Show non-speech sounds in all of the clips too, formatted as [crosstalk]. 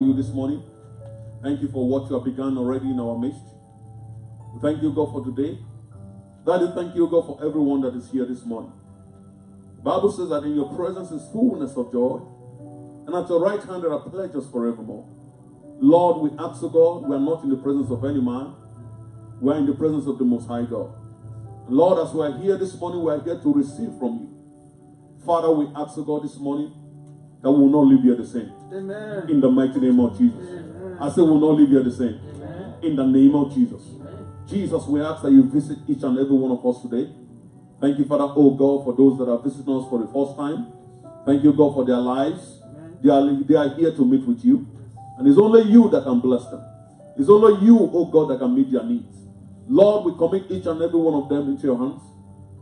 you this morning. Thank you for what you have begun already in our midst. We thank you, God, for today. Daddy, thank you, God, for everyone that is here this morning. The Bible says that in your presence is fullness of joy, and at your right hand there are pleasures forevermore. Lord, we ask, O God, we are not in the presence of any man, we are in the presence of the Most High God. Lord, as we are here this morning, we are here to receive from you. Father, we ask, O God, this morning that we will not leave here the same. Amen. In the mighty name of Jesus. Amen. I say we will not leave here the same. Amen. In the name of Jesus. Jesus, we ask that you visit each and every one of us today. Thank you, Father, oh God, for those that are visiting us for the first time. Thank you, God, for their lives. They are, they are here to meet with you. And it's only you that can bless them. It's only you, oh God, that can meet their needs. Lord, we commit each and every one of them into your hands.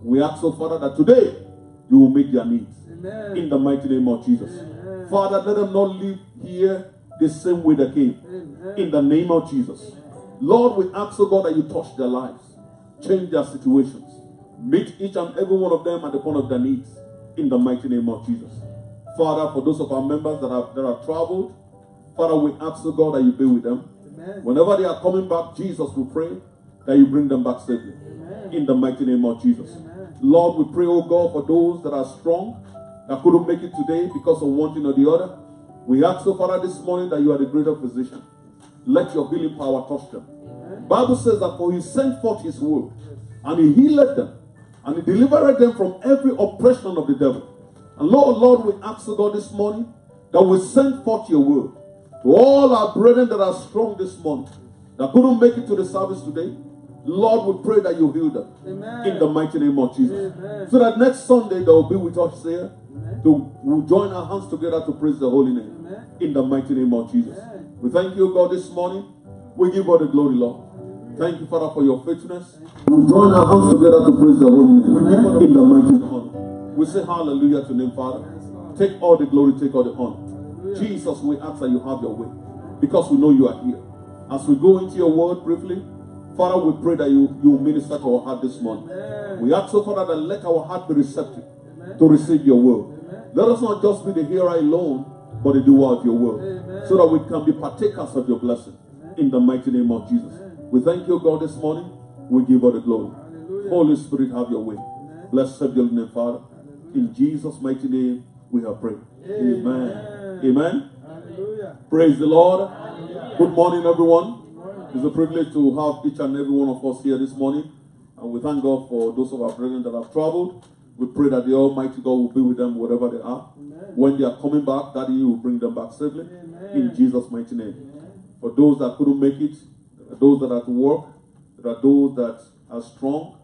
We ask, oh Father, that today you will meet their needs. Amen. In the mighty name of Jesus. Amen. Father, let them not leave here the same way they came. Amen. In the name of Jesus. Lord, we ask, oh God, that you touch their lives, change their situations, meet each and every one of them at the point of their needs. In the mighty name of Jesus. Father, for those of our members that have that have traveled, Father, we ask, oh God, that you be with them. Amen. Whenever they are coming back, Jesus, we pray that you bring them back safely. Amen. In the mighty name of Jesus. Lord, we pray, oh God, for those that are strong, that couldn't make it today because of one thing or the other. We ask, oh Father, this morning that you are the greater physician. Let your healing power touch them. Amen. Bible says that for he sent forth his word, and he healed them, and he delivered them from every oppression of the devil. And Lord, Lord, we ask, oh God, this morning that we send forth your word to all our brethren that are strong this morning, that couldn't make it to the service today. Lord, we pray that you heal them Amen. in the mighty name of Jesus. Amen. So that next Sunday they will be with us here. To, we'll join our hands together to praise the holy name Amen. in the mighty name of Jesus. We thank you, God, this morning. We give all the glory, Lord. Thank you, Father, for your faithfulness. We'll join our hands together to praise the holy name in the mighty name. We say hallelujah to name, Father. Take all the glory, take all the honor. Jesus, we ask that you have your way because we know you are here. As we go into your word briefly, Father, we pray that you, you minister to our heart this morning. Amen. We ask, oh Father, that let our heart be receptive Amen. to receive your word. Amen. Let us not just be the hearer alone, but the doer of your word, so that we can be partakers of your blessing. In the mighty name of Jesus. We thank you, God, this morning. We give all the glory. Hallelujah. Holy Spirit, have your way. Blessed be your name, Father. In Jesus' mighty name, we have prayed. Amen. Amen. Amen. Hallelujah. Praise the Lord. Hallelujah. Good morning, everyone. It's a privilege to have each and every one of us here this morning. And we thank God for those of our brethren that have traveled. We pray that the Almighty God will be with them wherever they are. Amen. When they are coming back, that He will bring them back safely. Amen. In Jesus' mighty name. Amen. For those that couldn't make it, those that are at work, there are those that are strong,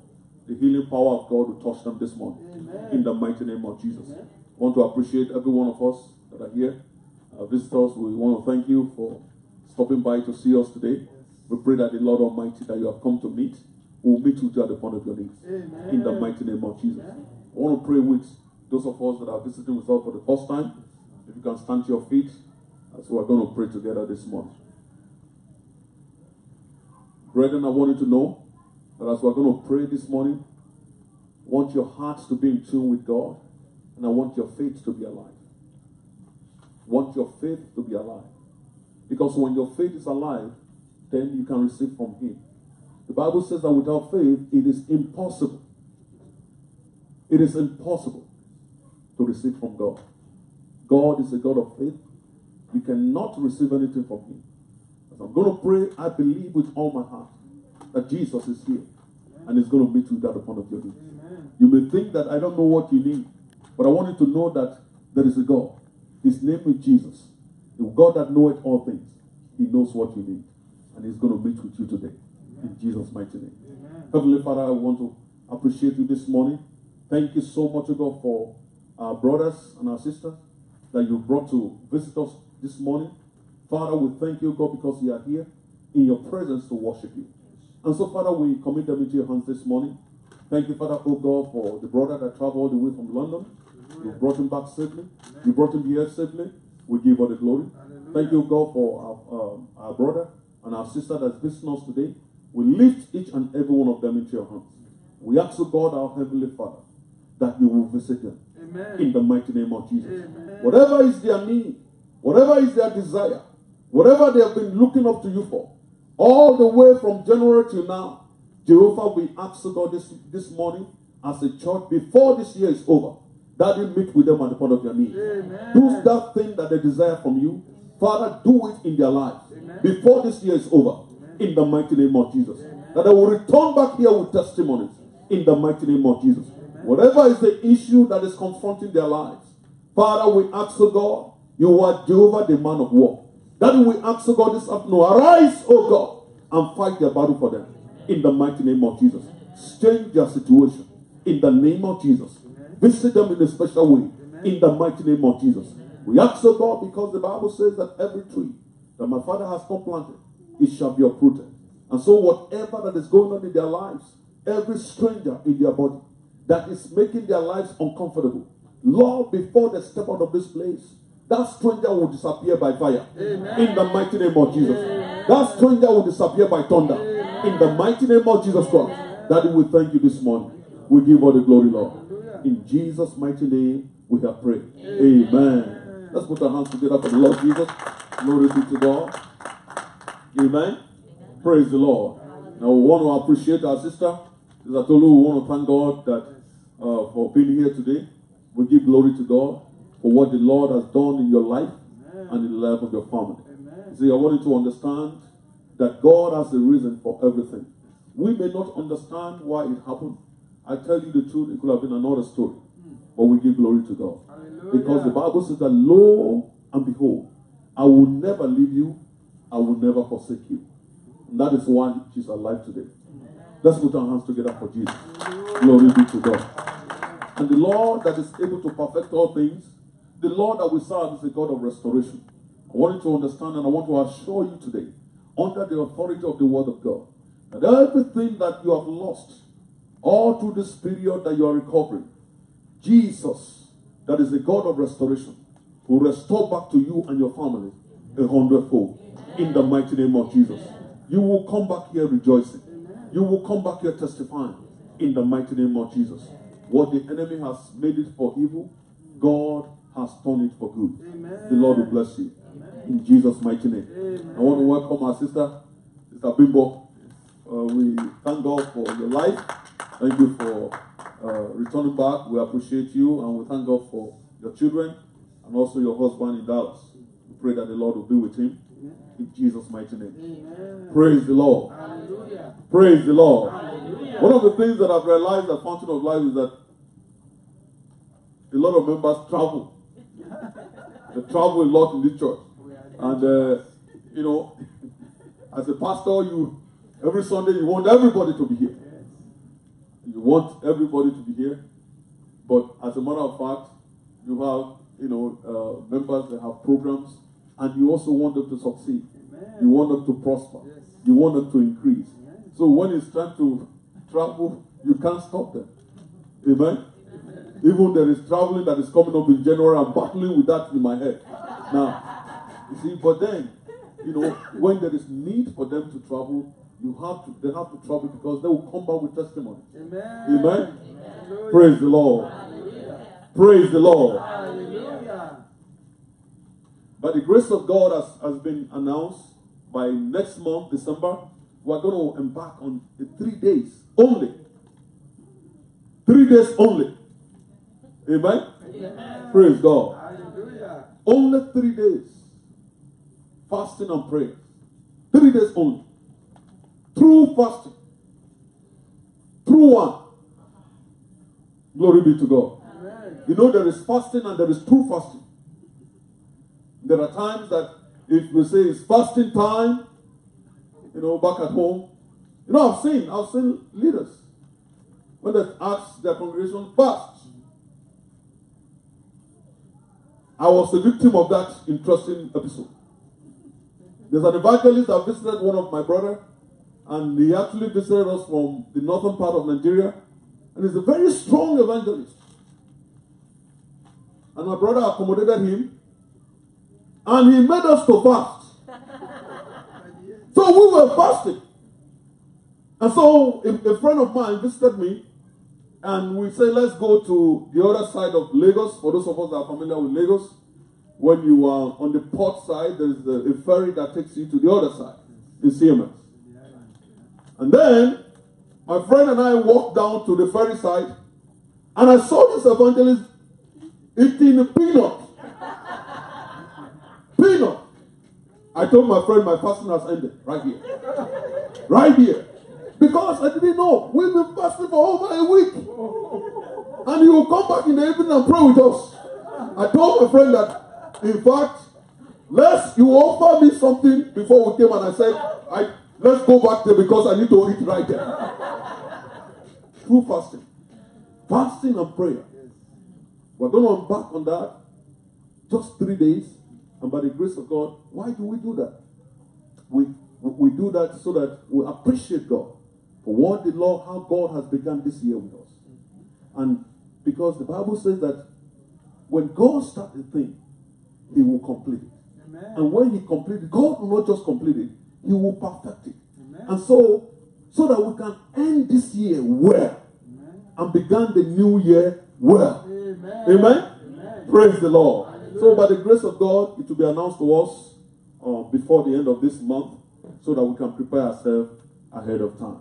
the healing power of God will touch them this morning. Amen. In the mighty name of Jesus. I want to appreciate every one of us that are here. Our visitors, we want to thank you for stopping by to see us today. We pray that the Lord Almighty that you have come to meet will meet you at the point of your needs. Amen. In the mighty name of Jesus. Amen. I want to pray with those of us that are visiting with us for the first time. If you can stand to your feet, as we are going to pray together this morning. Brethren, I want you to know that as we're going to pray this morning, I want your hearts to be in tune with God, and I want your faith to be alive. I want your faith to be alive. Because when your faith is alive, then you can receive from Him. The Bible says that without faith, it is impossible. It is impossible to receive from God. God is a God of faith. You cannot receive anything from Him. As I'm going to pray, I believe with all my heart that Jesus is here and is going to meet you at the point of your need. You may think that I don't know what you need, but I want you to know that there is a God. His name is Jesus. The God that knoweth all things. He knows what you need. And He's going to meet with you today. In Jesus' mighty name. Amen. Heavenly Father, I want to appreciate you this morning. Thank you so much, God, for our brothers and our sisters that you brought to visit us this morning. Father, we thank you, God, because you are here in your presence to worship you. And so, Father, we commit them into your hands this morning. Thank you, Father, oh God, for the brother that traveled all the way from London. You brought him back safely. You brought him here safely. We give all the glory. Hallelujah. Thank you, God, for our, um, our brother and our sister that's visiting us today. We lift each and every one of them into your hands. We ask, oh God, our Heavenly Father, that you will visit them Amen. in the mighty name of Jesus. Amen. Whatever is their need, whatever is their desire, Whatever they have been looking up to you for, all the way from January till now, Jehovah, we ask God this, this morning as a church before this year is over. Daddy, meet with them at the point of your knee. Do that thing that they desire from you. Father, do it in their lives before this year is over. In the mighty name of Jesus. That they will return back here with testimonies. In the mighty name of Jesus. Whatever is the issue that is confronting their lives, Father, we ask, O God, you are Jehovah, the man of war. That we ask, O God, this afternoon, arise, O God, and fight their battle for them. In the mighty name of Jesus. Change their situation. In the name of Jesus. Visit them in a special way. In the mighty name of Jesus. We ask, O God, because the Bible says that every tree that my Father has not planted, it shall be uprooted. And so, whatever that is going on in their lives, every stranger in their body that is making their lives uncomfortable, Lord, before they step out of this place, that stranger will disappear by fire. Amen. In the mighty name of Jesus. Amen. That stranger will disappear by thunder. Amen. In the mighty name of Jesus Christ. Daddy, we thank you this morning. We give all the glory, Lord. In Jesus' mighty name, we have prayed. Amen. Let's put our hands together for the Lord Jesus. Glory be to God. Amen. Praise the Lord. Now we want to appreciate our sister. I told you we want to thank God that uh, for being here today. We give glory to God for what the Lord has done in your life Amen. and in the life of your family. Amen. See, I want you to understand that God has a reason for everything. We may not understand why it happened. I tell you the truth, it could have been another story. But we give glory to God. Hallelujah. Because the Bible says that, lo and behold, I will never leave you, I will never forsake you. And that is why she's alive today. Let's put our hands together for Jesus. Glory be to God. And the Lord that is able to perfect all things the Lord that we serve is a God of restoration. I want you to understand and I want to assure you today, under the authority of the Word of God, that everything that you have lost, all through this period that you are recovering, Jesus, that is the God of restoration, will restore back to you and your family a hundredfold. In the mighty name of Jesus. You will come back here rejoicing. You will come back here testifying. In the mighty name of Jesus. What the enemy has made it for evil, God has turned it for good. The Lord will bless you. In Jesus' mighty name. I want to welcome our sister, Sister Bimbo. Uh, we thank God for your life. Thank you for uh, returning back. We appreciate you and we thank God for your children and also your husband in Dallas. We pray that the Lord will be with him. In Jesus' mighty name. Praise the Lord. Hallelujah. Praise the Lord. Hallelujah. One of the things that I've realized at Fountain of Life is that a lot of members travel they travel a lot in this church. And, uh, you know, as a pastor, you every Sunday you want everybody to be here. You want everybody to be here. But as a matter of fact, you have, you know, uh, members that have programs, and you also want them to succeed. Amen. You want them to prosper. Yes. You want them to increase. So when it's time to travel, you can't stop them. Amen. Even there is traveling that is coming up in January. I'm battling with that in my head. Now, you see, but then, you know, when there is need for them to travel, you have to they have to travel because they will come back with testimony. Amen. Amen. Amen. Praise the Lord. Praise the Lord. Hallelujah. By the grace of God has, has been announced by next month, December, we're going to embark on the three days only. Three days only Amen? Amen. Praise God. Hallelujah. Only three days. Fasting and prayer. Three days only. True fasting. True one. Glory be to God. Amen. You know, there is fasting and there is true fasting. There are times that if we say it's fasting time, you know, back at home, you know, I've seen, I've seen leaders when they ask their congregation fast. I was a victim of that interesting episode. There's an evangelist that visited one of my brother, and he actually visited us from the northern part of Nigeria, and he's a very strong evangelist. And my brother accommodated him, and he made us to fast. so we were fasting. And so a, a friend of mine visited me and we say, let's go to the other side of Lagos. For those of us that are familiar with Lagos, when you are on the port side, there's a, a ferry that takes you to the other side in CMS. And then my friend and I walked down to the ferry side, and I saw this evangelist eating a peanut. I told my friend my fasting has ended right here. right here. Because I didn't know. We've been fasting for over a week. And he will come back in the evening and pray with us. I told my friend that, in fact, let's you offer me something before we came and I said, I let's go back there because I need to eat right there. True fasting. Fasting and prayer. We're to embark on that just three days. And by the grace of God, why do we do that? We, we do that so that we appreciate God for what the Lord, how God has begun this year with us. And because the Bible says that when God starts a thing, He will complete it. Amen. And when He completes it, God will not just complete it, He will perfect it. Amen. And so, so that we can end this year well Amen. and begin the new year well. Amen. Praise the Lord. So, by the grace of God, it will be announced to us uh, before the end of this month so that we can prepare ourselves ahead of time.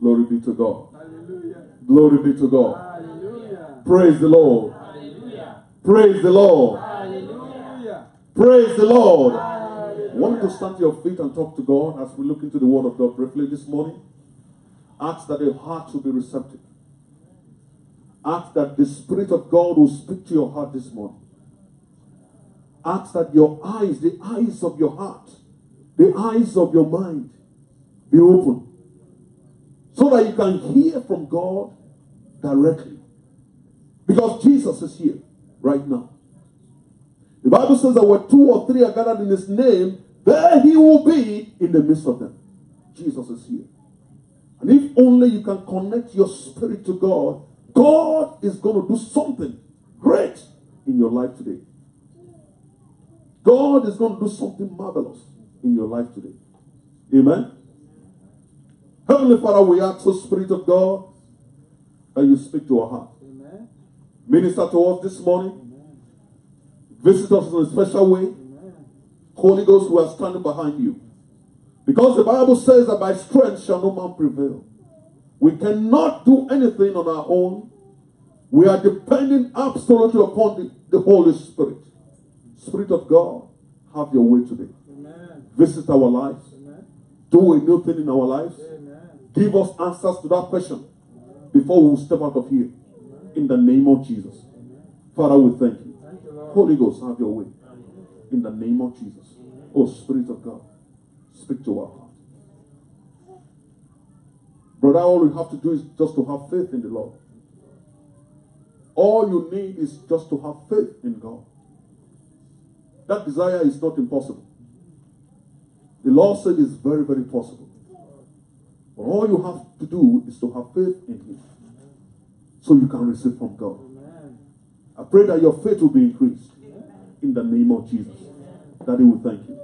Glory be to God. Hallelujah. Glory be to God. Hallelujah. Praise the Lord. Hallelujah. Praise the Lord. Hallelujah. Praise the Lord. Hallelujah. Want to stand to your feet and talk to God as we look into the Word of God briefly this morning? Ask that your heart will be receptive. Ask that the Spirit of God will speak to your heart this morning. Ask that your eyes, the eyes of your heart, the eyes of your mind be open so that you can hear from God directly. Because Jesus is here right now. The Bible says that where two or three are gathered in His name, there He will be in the midst of them. Jesus is here. And if only you can connect your spirit to God, God is going to do something great in your life today. God is going to do something marvelous in your life today. Amen. Heavenly Father, we ask the Spirit of God that you speak to our heart. Amen. Minister to us this morning. Amen. Visit us in a special way. Amen. Holy Ghost, we are standing behind you. Because the Bible says that by strength shall no man prevail. We cannot do anything on our own. We are depending absolutely upon the, the Holy Spirit. Spirit of God, have your way today. Amen. Visit our lives. Amen. Do a new thing in our lives. Amen. Give us answers to that question before we step out of here. In the name of Jesus. Father, we thank you. Thank you Holy Ghost, have your way. In the name of Jesus. Oh, Spirit of God, speak to our heart. Brother, all you have to do is just to have faith in the Lord. All you need is just to have faith in God. That desire is not impossible. The Lord said it's very, very possible. But all you have to do is to have faith in Him. So you can receive from God. I pray that your faith will be increased. In the name of Jesus. Daddy will thank you.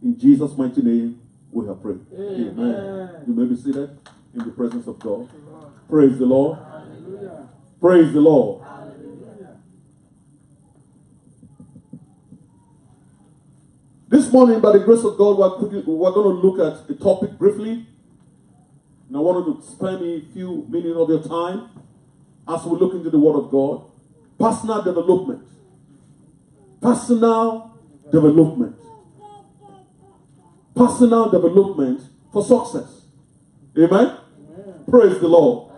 In Jesus' mighty name, we have prayed. Amen. Amen. You may be seated in the presence of God. Praise the Lord. Hallelujah. Praise the Lord. Hallelujah. Morning, by the grace of God, we're, we're going to look at a topic briefly. And I wanted to spend a few minutes of your time as we look into the Word of God. Personal development. Personal development personal development for success. Amen? Praise the Lord.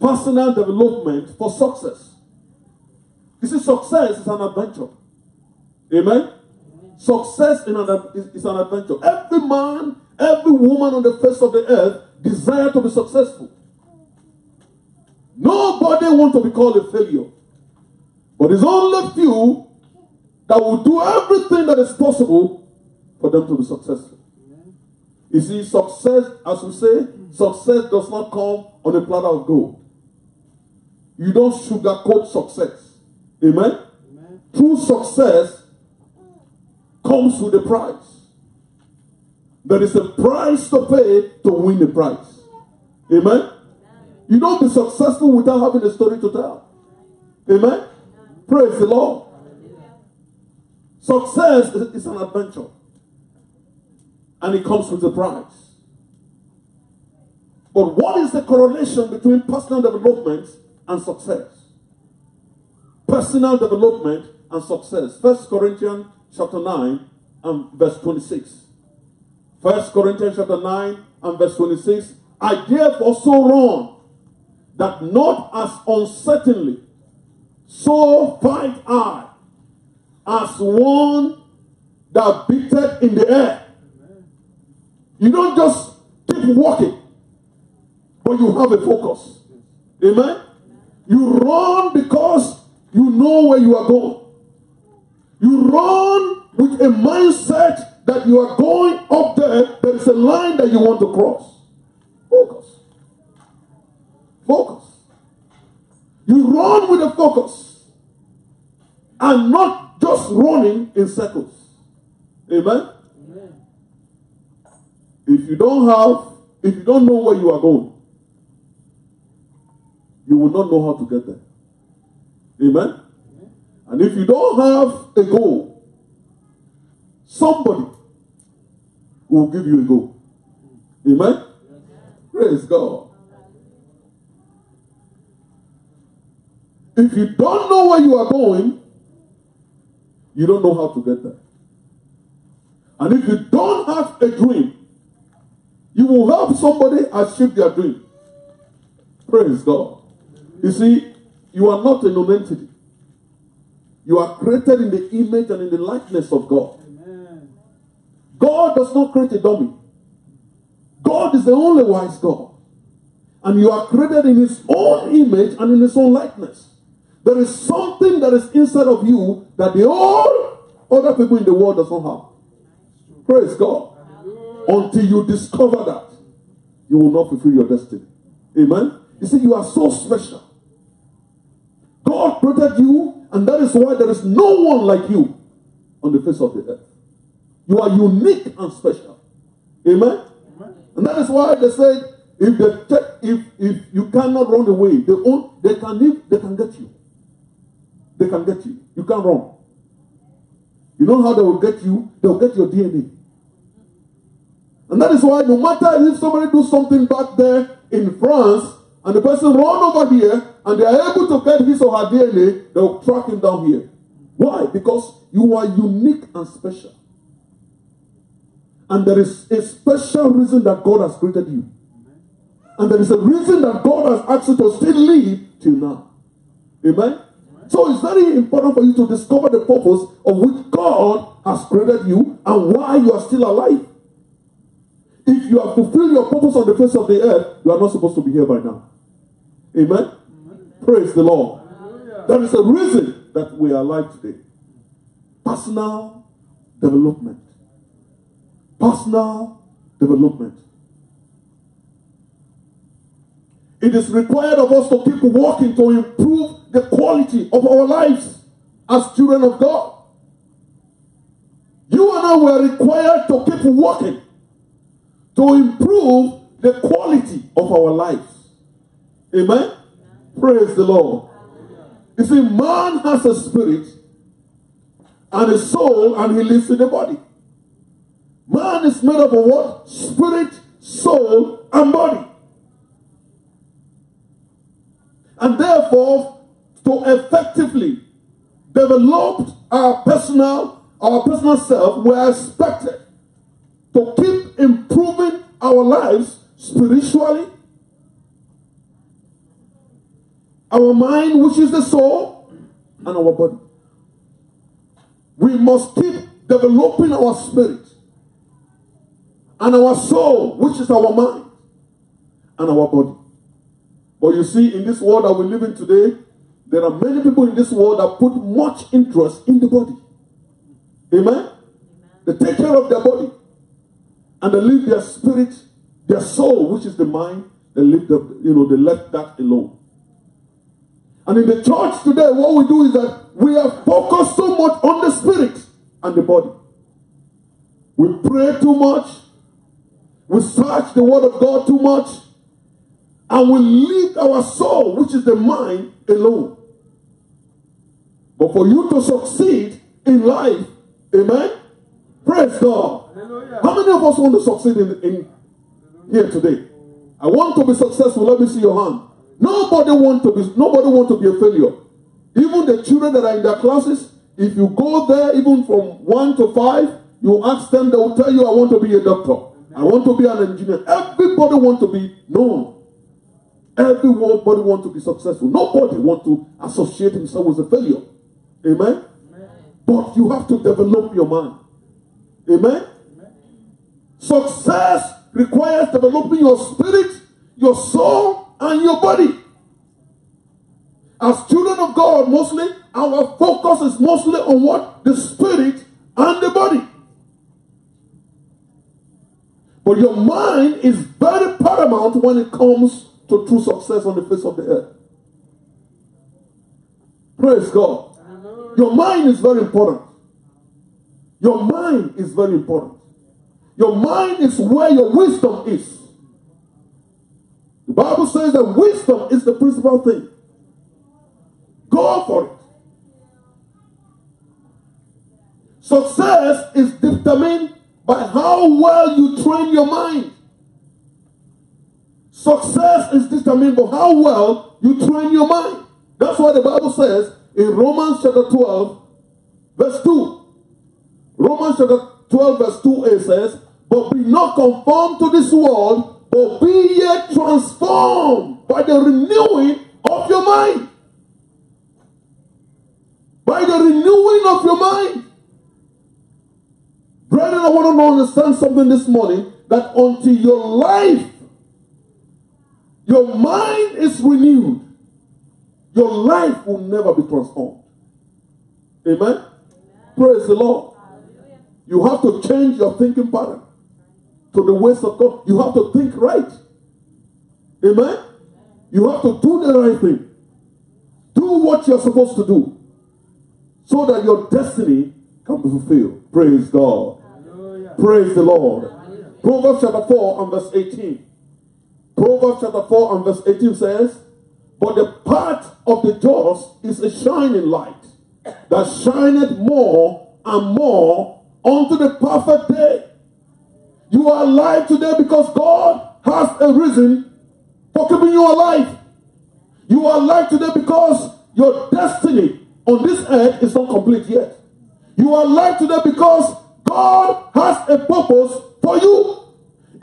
Personal development for success. You see, success is an adventure. Amen? Success in an, is, is an adventure. Every man, every woman on the face of the earth desire to be successful. Nobody wants to be called a failure. But it's only few that will do everything that is possible for them to be successful. You see, success, as we say, success does not come on a platter of gold. You don't sugarcoat success. Amen? Amen. True success comes with a price. There is a price to pay to win the prize. Amen? You don't be successful without having a story to tell. Amen? Praise the Lord. Success is an adventure. And it comes with a price. But what is the correlation between personal development and success? Personal development and success. First Corinthians chapter 9 and verse 26. First Corinthians chapter 9 and verse 26. I therefore so run that not as uncertainly, so fight I, as one that beateth in the air. You don't just keep walking, but you have a focus. Amen? You run because you know where you are going. You run with a mindset that you are going up there. There is a line that you want to cross. Focus. Focus. You run with a focus and not just running in circles. Amen? Amen? If you don't have, if you don't know where you are going, you will not know how to get there. Amen? And if you don't have a goal, somebody will give you a goal. Amen? Praise God. If you don't know where you are going, you don't know how to get there. And if you don't have a dream, you will help somebody achieve their dream. Praise God. You see, you are not a non-entity. You are created in the image and in the likeness of God. Amen. God does not create a dummy. God is the only wise God. And you are created in his own image and in his own likeness. There is something that is inside of you that the all other people in the world does not have. Praise God. Until you discover that, you will not fulfill your destiny. Amen. You see, you are so special. God created you and that is why there is no one like you on the face of the earth. You are unique and special. Amen? Amen. And that is why they said, if they take, if if you cannot run away, they own, they can live, they can get you. They can get you. You can't run. You know how they will get you? They will get your DNA. And that is why no matter if somebody do something back there in France and the person run over here and they are able to get his or her DNA, they'll track him down here. Why? Because you are unique and special. And there is a special reason that God has created you. And there is a reason that God has asked you to still live till now. Amen? So it's very important for you to discover the purpose of which God has created you and why you are still alive. If you have fulfilled your purpose on the face of the earth, you are not supposed to be here by now. Amen? Praise the Lord. There is a reason that we are alive today. Personal development. Personal development. It is required of us to keep working to improve the quality of our lives as children of God. You and I were required to keep working to improve the quality of our lives. Amen? Praise the Lord. You see, man has a spirit and a soul, and he lives in the body. Man is made up of what? Spirit, soul, and body. And therefore, to effectively develop our personal, our personal self, we are expected to keep improving our lives spiritually, our mind, which is the soul, and our body. We must keep developing our spirit and our soul, which is our mind, and our body. But you see, in this world that we live in today, there are many people in this world that put much interest in the body. Amen? They take care of their body. And they leave their spirit, their soul, which is the mind, they leave the, you know, they let that alone. And in the church today, what we do is that we are focused so much on the spirit and the body. We pray too much. We search the word of God too much. And we leave our soul, which is the mind, alone. But for you to succeed in life, Amen. Praise God. How many of us want to succeed in, in here today? I want to be successful. Let me see your hand. Nobody want to be nobody want to be a failure. Even the children that are in their classes, if you go there even from one to five, you ask them, they will tell you, I want to be a doctor. I want to be an engineer. Everybody want to be known. Everybody want to be successful. Nobody want to associate himself with a failure. Amen? Amen. But you have to develop your mind. Amen? Success requires developing your spirit, your soul, and your body. As children of God, mostly our focus is mostly on what? The spirit and the body. But your mind is very paramount when it comes to true success on the face of the earth. Praise God. Your mind is very important. Your mind is very important. Your mind is where your wisdom is. The Bible says that wisdom is the principal thing. Go for it. Success is determined by how well you train your mind. Success is determined by how well you train your mind. That's why the Bible says in Romans chapter 12, verse 2. Romans chapter 12, verse 2, it says, But be not conformed to this world, but be ye transformed by the renewing of your mind. By the renewing of your mind. Brethren, I want to understand something this morning that until your life, your mind is renewed, your life will never be transformed. Amen? Amen. Praise the Lord. Hallelujah. You have to change your thinking pattern to the ways of God. You have to think right. Amen? You have to do the right thing. Do what you're supposed to do so that your destiny can be fulfilled. Praise God. Praise the Lord. Proverbs chapter 4 and verse 18. Proverbs chapter 4 and verse 18 says, But the path of the just is a shining light that shineth more and more unto the perfect day. You are alive today because God has a reason for keeping you alive. You are alive today because your destiny on this earth is not complete yet. You are alive today because God has a purpose for you.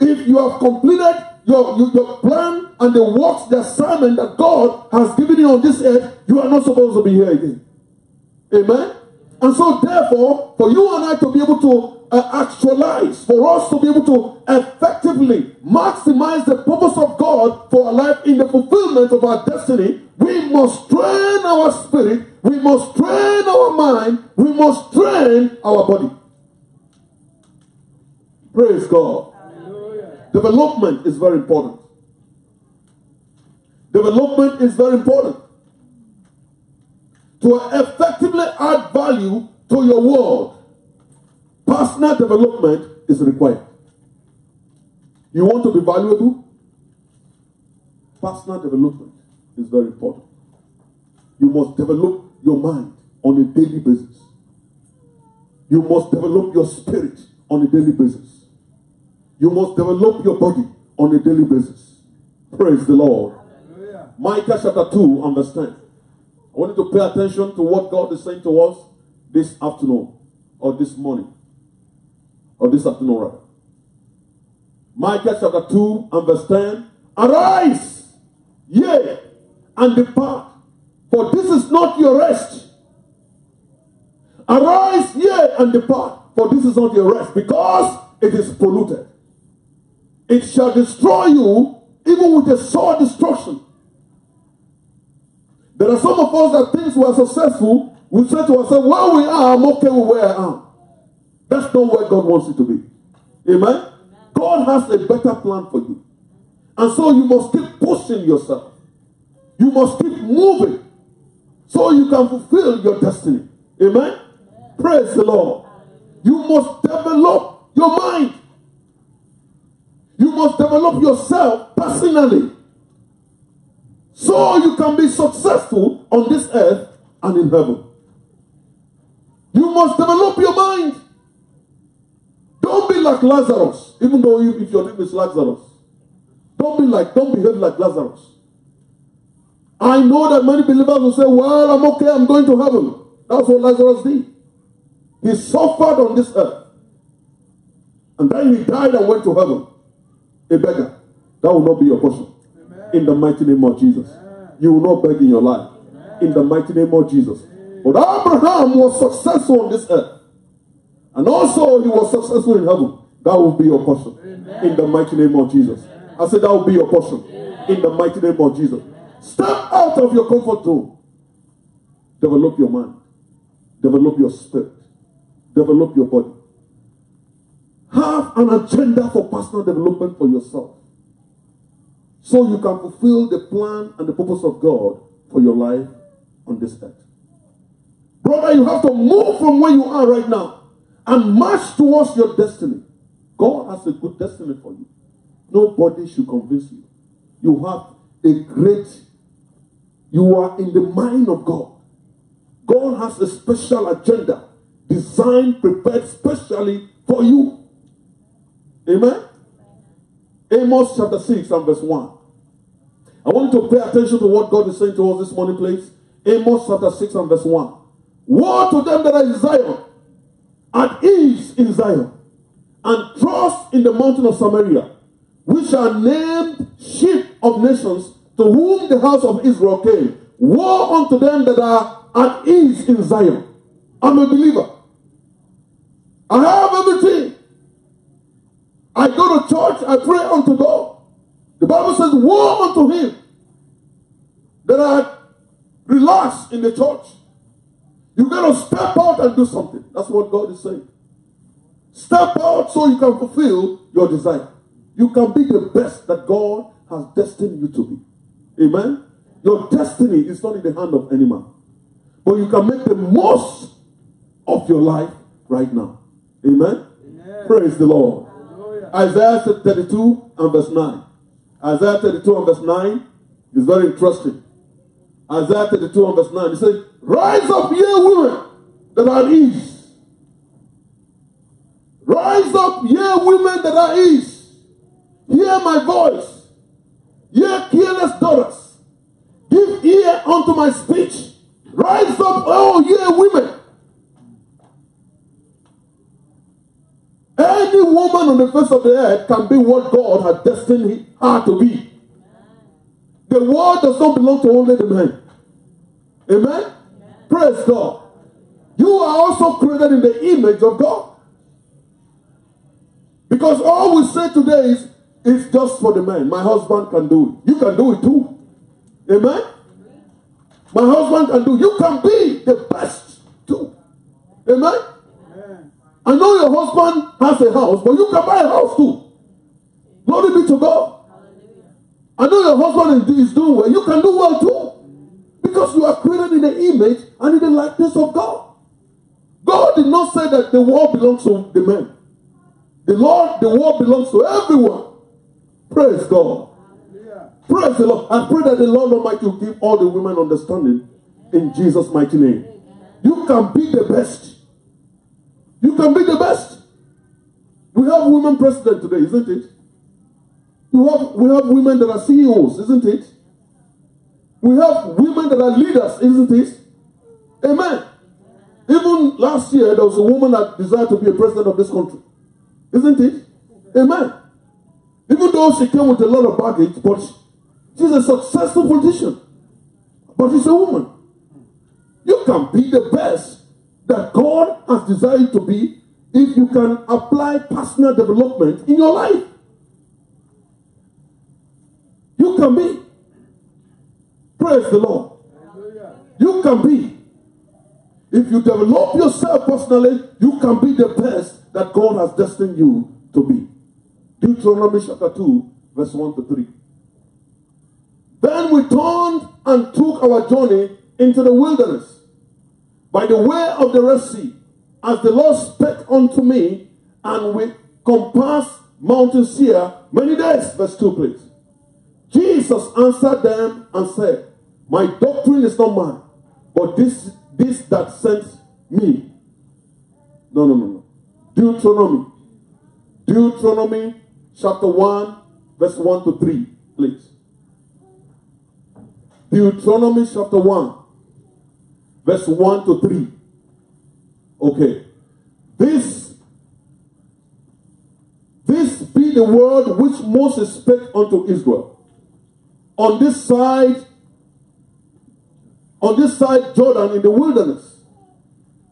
If you have completed your, your, your, plan and the works, the assignment that God has given you on this earth, you are not supposed to be here again. Amen? And so, therefore, for you and I to be able to uh, actualize, for us to be able to effectively maximize the purpose of God for our life in the fulfillment of our destiny, we must train our spirit, we must train our mind, we must train our body. Praise God. Hallelujah. Development is very important. Development is very important. To effectively add value to your world, personal development is required. You want to be valuable? Personal development is very important. You must develop your mind on a daily basis. You must develop your spirit on a daily basis. You must develop your body on a daily basis. Praise the Lord. Hallelujah. Micah chapter 2, understand. I want you to pay attention to what God is saying to us this afternoon or this morning or this afternoon rather. Micah chapter 2 and verse 10. Arise, yea, and depart, for this is not your rest. Arise, yea, and depart, for this is not your rest, because it is polluted it shall destroy you even with a sword destruction. There are some of us that things were successful, we say to ourselves, where we are, I'm okay with where I am. That's not where God wants you to be. Amen? Amen? God has a better plan for you. And so you must keep pushing yourself. You must keep moving so you can fulfill your destiny. Amen? Amen. Praise the Lord. You must develop your mind. You must develop yourself personally so you can be successful on this earth and in heaven. You must develop your mind. Don't be like Lazarus, even though you, if your name is Lazarus. Don't be like, don't behave like Lazarus. I know that many believers will say, Well, I'm okay, I'm going to heaven. That's what Lazarus did. He suffered on this earth. And then he died and went to heaven. A beggar. That will not be your portion. In the mighty name of Jesus. You will not beg in your life. In the mighty name of Jesus. But Abraham was successful on this earth. And also he was successful in heaven. That will be your portion. In the mighty name of Jesus. I said that will be your portion. In the mighty name of Jesus. Step out of your comfort zone. Develop your mind. Develop your spirit. Develop your body. Have an agenda for personal development for yourself. So you can fulfill the plan and the purpose of God for your life on this earth. Brother, you have to move from where you are right now and march towards your destiny. God has a good destiny for you. Nobody should convince you. You have a great, you are in the mind of God. God has a special agenda designed, prepared specially for you. Amen? Amos chapter 6 and verse 1. I want you to pay attention to what God is saying to us this morning, please. Amos chapter 6 and verse 1. Woe to them that are in Zion, at ease in Zion, and trust in the mountain of Samaria, which are named sheep of nations, to whom the house of Israel came. Woe unto them that are at ease in Zion. I'm a believer. I have everything. I go to church, I pray unto God. The Bible says, Woe unto him that are relaxed in the church. You got to step out and do something. That's what God is saying. Step out so you can fulfill your desire. You can be the best that God has destined you to be. Amen. Your destiny is not in the hand of any man. But you can make the most of your life right now. Amen. Amen. Praise the Lord. Isaiah 32 and verse 9. Isaiah 32 and verse 9 is very interesting. Isaiah 32 and verse 9. He says, Rise up, ye women that are at ease. Rise up, ye women that are at ease. Hear my voice. Ye careless daughters. Give ear unto my speech. Rise up, oh ye women. Any woman on the face of the earth can be what God has destined her to be. The world does not belong to only the men. Amen? Praise God. You are also created in the image of God. Because all we say today is, it's just for the man. My husband can do it. You can do it too. Amen? My husband can do it. You can be the best too. Amen? I know your husband has a house, but you can buy a house too. Glory be to God. I know your husband is doing well. You can do well too. Because you are created in the image and in the likeness of God. God did not say that the world belongs to the men. The Lord, the world belongs to everyone. Praise God. Praise the Lord. I pray that the Lord Almighty will give all the women understanding in Jesus' mighty name. You can be the best. You can be the best. We have women president today, isn't it? We have, we have women that are CEOs, isn't it? We have women that are leaders, isn't it? Amen. Even last year, there was a woman that desired to be a president of this country. Isn't it? Amen. Even though she came with a lot of baggage, but she's a successful politician. But she's a woman. You can be the best that God has desired to be if you can apply personal development in your life. You can be. Praise the Lord. You can be. If you develop yourself personally, you can be the best that God has destined you to be. Deuteronomy chapter 2, verse 1 to 3. Then we turned and took our journey into the wilderness by the way of the Red Sea, as the Lord spake unto me, and we compassed Mountain Seir many days. Verse 2, please. Jesus answered them and said, My doctrine is not mine, but this, this that sent me. No, no, no, no. Deuteronomy. Deuteronomy chapter 1, verse 1 to 3, please. Deuteronomy chapter 1, verse 1 to 3. Okay. This this be the word which Moses spake unto Israel. On this side, on this side Jordan in the wilderness,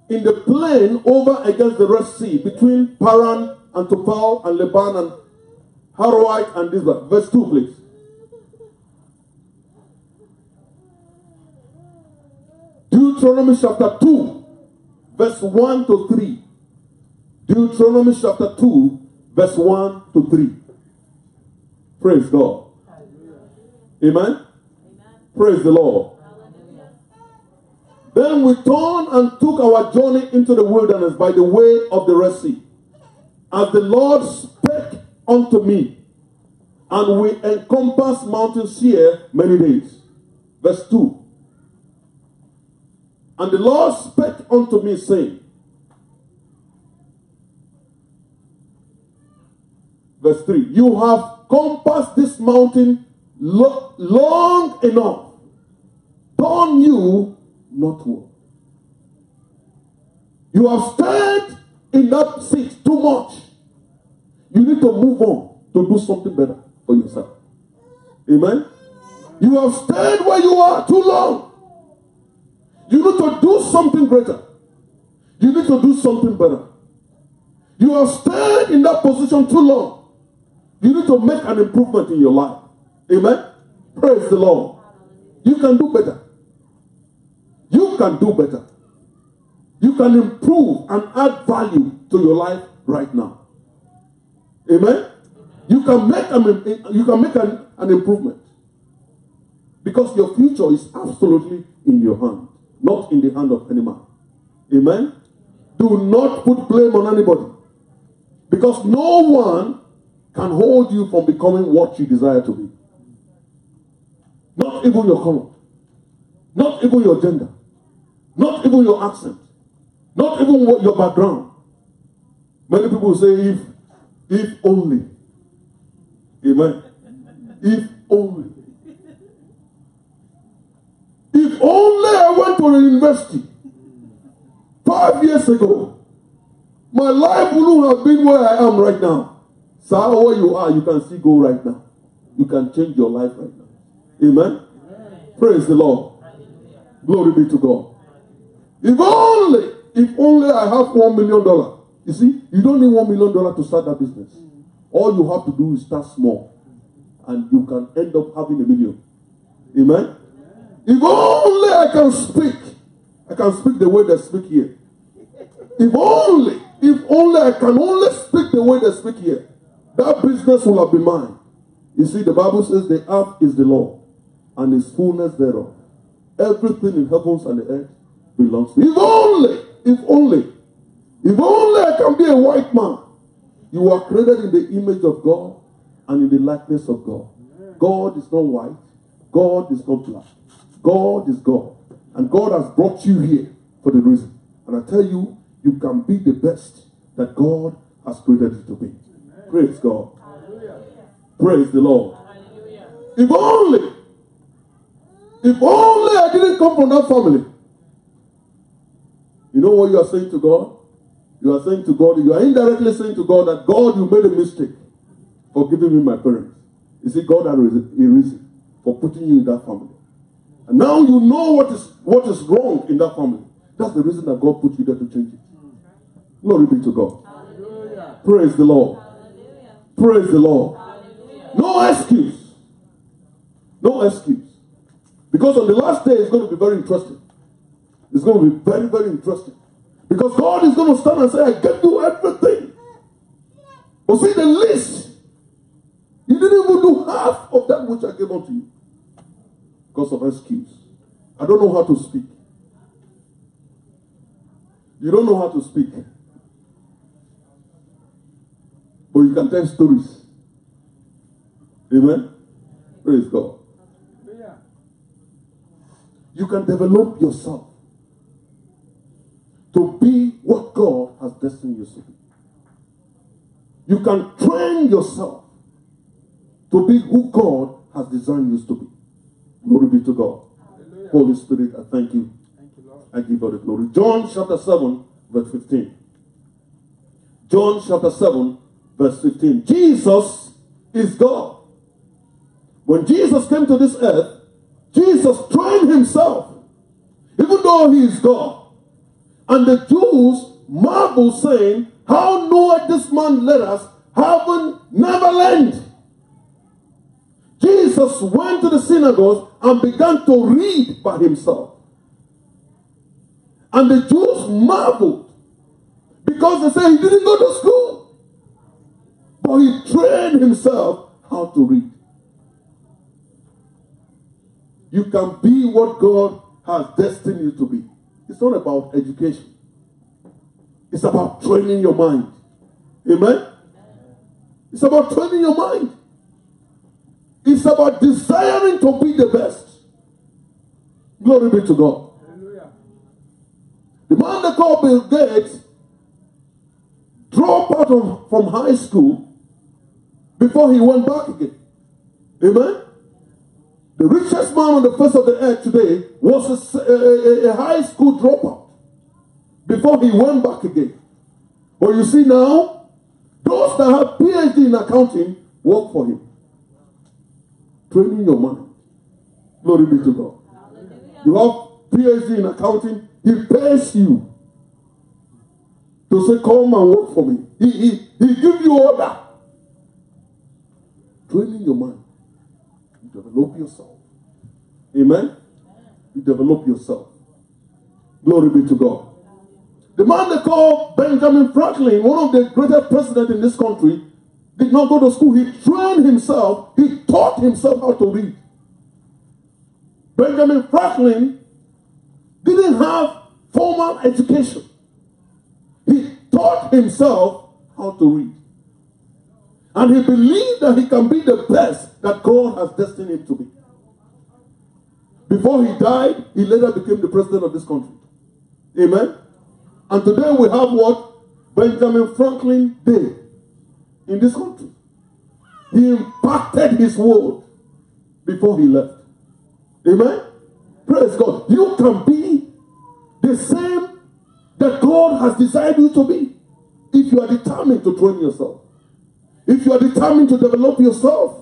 in the plain over against the Red Sea, between Paran and Tophel and Lebanon Hazeroth and this Verse 2, please. Deuteronomy chapter 2, verse 1 to 3. Deuteronomy chapter 2, verse 1 to 3. Praise God. Amen? Amen. Praise the Lord. Hallelujah. Then we turned and took our journey into the wilderness by the way of the Red Sea. As the Lord spake unto me, and we encompassed Mount Seir many days. Verse 2. And the Lord spake unto me, saying, Verse 3 You have compassed this mountain lo- long enough. Turn you northward. You have stayed in that seat too much. You need to move on to do something better for yourself. Amen. You have stayed where you are too long. You need to do something greater. You need to do something better. You have stayed in that position too long. You need to make an improvement in your life. Amen. Praise the Lord. You can do better. You can do better. You can improve and add value to your life right now. Amen. You can make an, you can make an, an improvement because your future is absolutely in your hand not in the hand of any man. Amen? Do not put blame on anybody. Because no one can hold you from becoming what you desire to be. Not even your color. Not even your gender. Not even your accent. Not even what your background. Many people say, if, if only. Amen. If only. If only I went to the university five years ago, my life wouldn't have been where I am right now. So where you are, you can still go right now. You can change your life right now. Amen. Amen. Praise the Lord. Glory be to God. If only, if only I have one million dollar. You see, you don't need one million dollar to start that business. All you have to do is start small, and you can end up having a million. Amen. If only I can speak. I can speak the way they speak here. If only, if only I can only speak the way they speak here, that business will have been mine. You see, the Bible says the earth is the Lord and his fullness thereof. Everything in heavens and the earth belongs to If only, if only, if only I can be a white man. You are created in the image of God and in the likeness of God. God is not white. God is not black. God is God. And God has brought you here for the reason. And I tell you, you can be the best that God has created you to be. Amen. Praise God. Hallelujah. Praise the Lord. Hallelujah. If only, if only I didn't come from that family. You know what you are saying to God? You are saying to God, you are indirectly saying to God that God, you made a mistake for giving me my parents. You see, God had a reason for putting you in that family. And now you know what is what is wrong in that family. That's the reason that God put you there to change it. Glory be to God. Hallelujah. Praise the Lord. Hallelujah. Praise the Lord. Hallelujah. No excuse. No excuse. Because on the last day, it's going to be very interesting. It's going to be very, very interesting. Because God is going to stand and say, I can do everything. But see, the least, you didn't even do half of that which I gave unto you because of excuse. I don't know how to speak. You don't know how to speak. But you can tell stories. Amen? Praise God. You can develop yourself to be what God has destined you to be. You can train yourself to be who God has designed you to be. Glory be to God. Hallelujah. Holy Spirit, I thank you. Thank you, Lord. I give you the glory. John chapter 7, verse 15. John chapter 7, verse 15. Jesus is God. When Jesus came to this earth, Jesus trained himself, even though he is God. And the Jews marveled, saying, How knoweth this man let us, having never learned? Jesus went to the synagogue and began to read by himself. And the Jews marveled because they said he didn't go to school. But he trained himself how to read. You can be what God has destined you to be. It's not about education. It's about training your mind. Amen? It's about training your mind. It's about desiring to be the best. Glory be to God. The man they call Bill Gates dropped out of, from high school before he went back again. Amen? The richest man on the face of the earth today was a, a, a high school dropout before he went back again. But you see now, those that have PhD in accounting work for him. Training your mind. Glory be to God. You have PhD in accounting, he pays you to say, come and work for me. He, he, he give you order. Training your mind. You develop yourself. Amen? You develop yourself. Glory be to God. The man they call Benjamin Franklin, one of the greatest presidents in this country, did not go to school. He trained himself, he taught himself how to read. Benjamin Franklin didn't have formal education. He taught himself how to read. And he believed that he can be the best that God has destined him to be. Before he died, he later became the president of this country. Amen. And today we have what Benjamin Franklin did in this country. He impacted his word before he left. Amen. Praise God. You can be the same that God has desired you to be if you are determined to train yourself. If you are determined to develop yourself.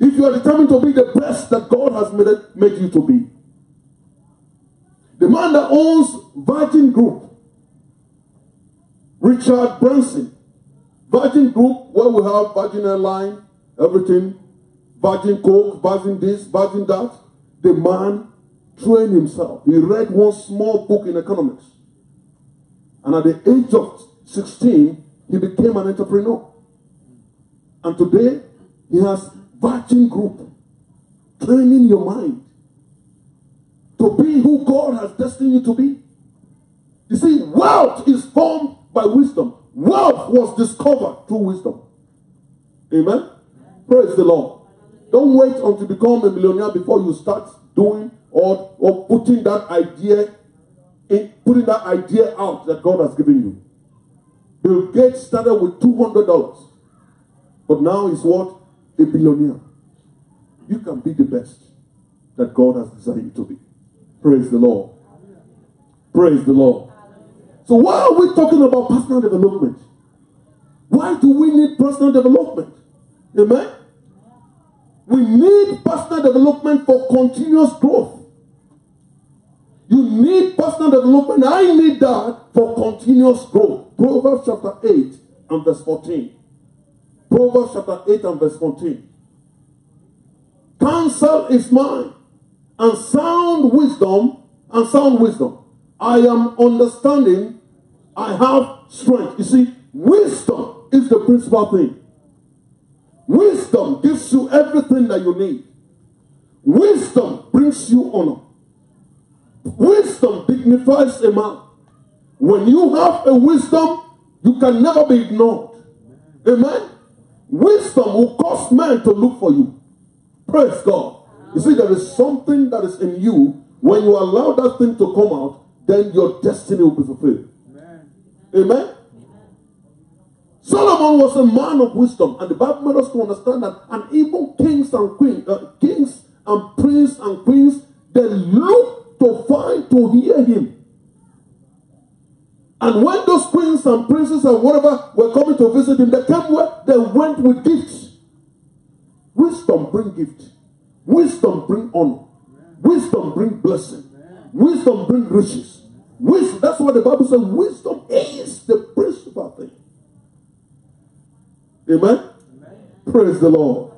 If you are determined to be the best that God has made, it, made you to be. The man that owns Virgin Group, Richard Branson, Virgin Group, where we have Virgin Airline, everything, Virgin Coke, Virgin this, Virgin that, the man trained himself. He read one small book in economics. And at the age of 16, he became an entrepreneur. And today, he has Virgin Group, training your mind to be who God has destined you to be. You see, wealth is formed by wisdom. Wealth was discovered through wisdom. Amen. Praise the Lord. Don't wait until you become a millionaire before you start doing or, or putting that idea in putting that idea out that God has given you. Bill Gates started with two hundred dollars, but now he's what a billionaire. You can be the best that God has designed you to be. Praise the Lord. Praise the Lord. So why are we talking about personal development? Why do we need personal development? Amen? We need personal development for continuous growth. You need personal development. I need that for continuous growth. Proverbs chapter 8 and verse 14. Proverbs chapter 8 and verse 14. Counsel is mine, and sound wisdom, and sound wisdom. I am understanding, I have strength. You see, wisdom is the principal thing. Wisdom gives you everything that you need. Wisdom brings you honor. Wisdom dignifies a man. When you have a wisdom, you can never be ignored. Amen. Wisdom will cause men to look for you. Praise God. You see, there is something that is in you. When you allow that thing to come out, then your destiny will be fulfilled. Amen. Solomon was a man of wisdom, and the Bible made us to understand that, and even kings and queens, uh, kings and princes and queens, they look to find to hear him. And when those queens and princes and whatever were coming to visit him, they came where they went with gifts. Wisdom bring gift. Wisdom bring honor. Wisdom bring blessing. Wisdom bring riches. Wisdom, that's what the Bible says. Wisdom is the principal thing. Amen? Amen. Praise the Lord.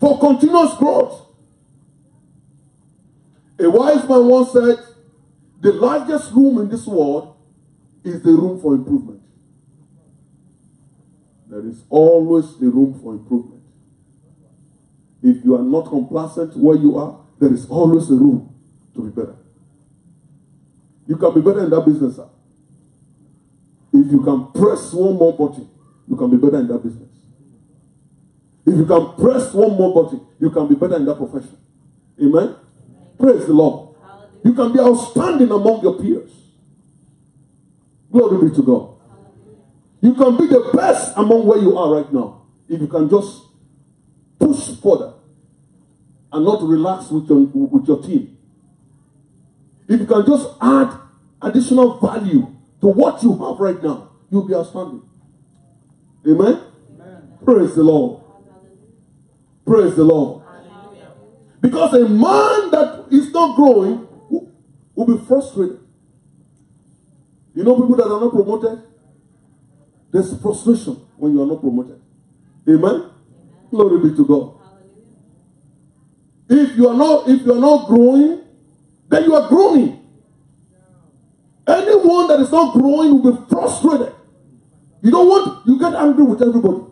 For continuous growth. A wise man once said, the largest room in this world is the room for improvement. There is always the room for improvement. If you are not complacent where you are, there is always a room to be better. You can be better in that business. Sir. If you can press one more button, you can be better in that business. If you can press one more button, you can be better in that profession. Amen? Praise the Lord. You can be outstanding among your peers. Glory be to God. You can be the best among where you are right now if you can just push further and not relax with your, with your team. If you can just add additional value to what you have right now, you'll be outstanding. Amen? Amen. Praise the Lord. Praise the Lord. Because a man that is not growing will, will be frustrated. You know people that are not promoted? There's frustration when you are not promoted. Amen? Glory be to God. If you are not, if you are not growing, then you are growing. Anyone that is not growing will be frustrated. You don't want, you get angry with everybody.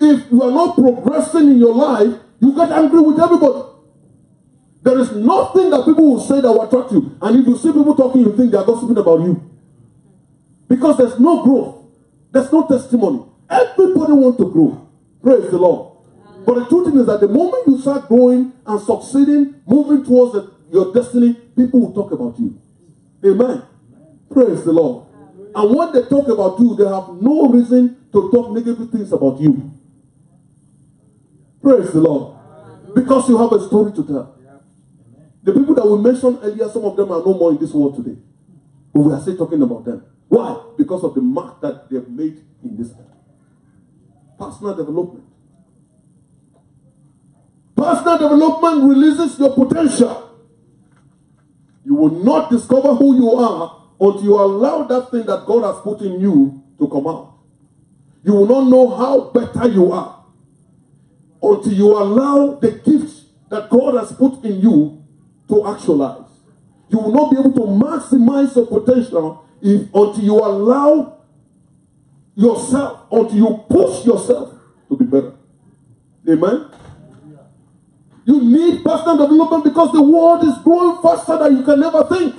If you are not progressing in your life, you get angry with everybody. There is nothing that people will say that will attract you. And if you see people talking, you think they are gossiping about you. Because there's no growth. There's no testimony. Everybody wants to grow. Praise the Lord. But the truth is that the moment you start growing and succeeding, moving towards the, your destiny, people will talk about you. Amen. Praise the Lord. And when they talk about you, they have no reason to talk negative things about you. Praise the Lord. Because you have a story to tell. The people that we mentioned earlier, some of them are no more in this world today. But we are still talking about them. Why? Because of the mark that they've made in this earth. Personal development. Personal development releases your potential. You will not discover who you are until you allow that thing that God has put in you to come out. You will not know how better you are until you allow the gifts that God has put in you to actualize. You will not be able to maximize your potential if until you allow yourself, until you push yourself to be better. Amen. You need personal development because the world is growing faster than you can ever think.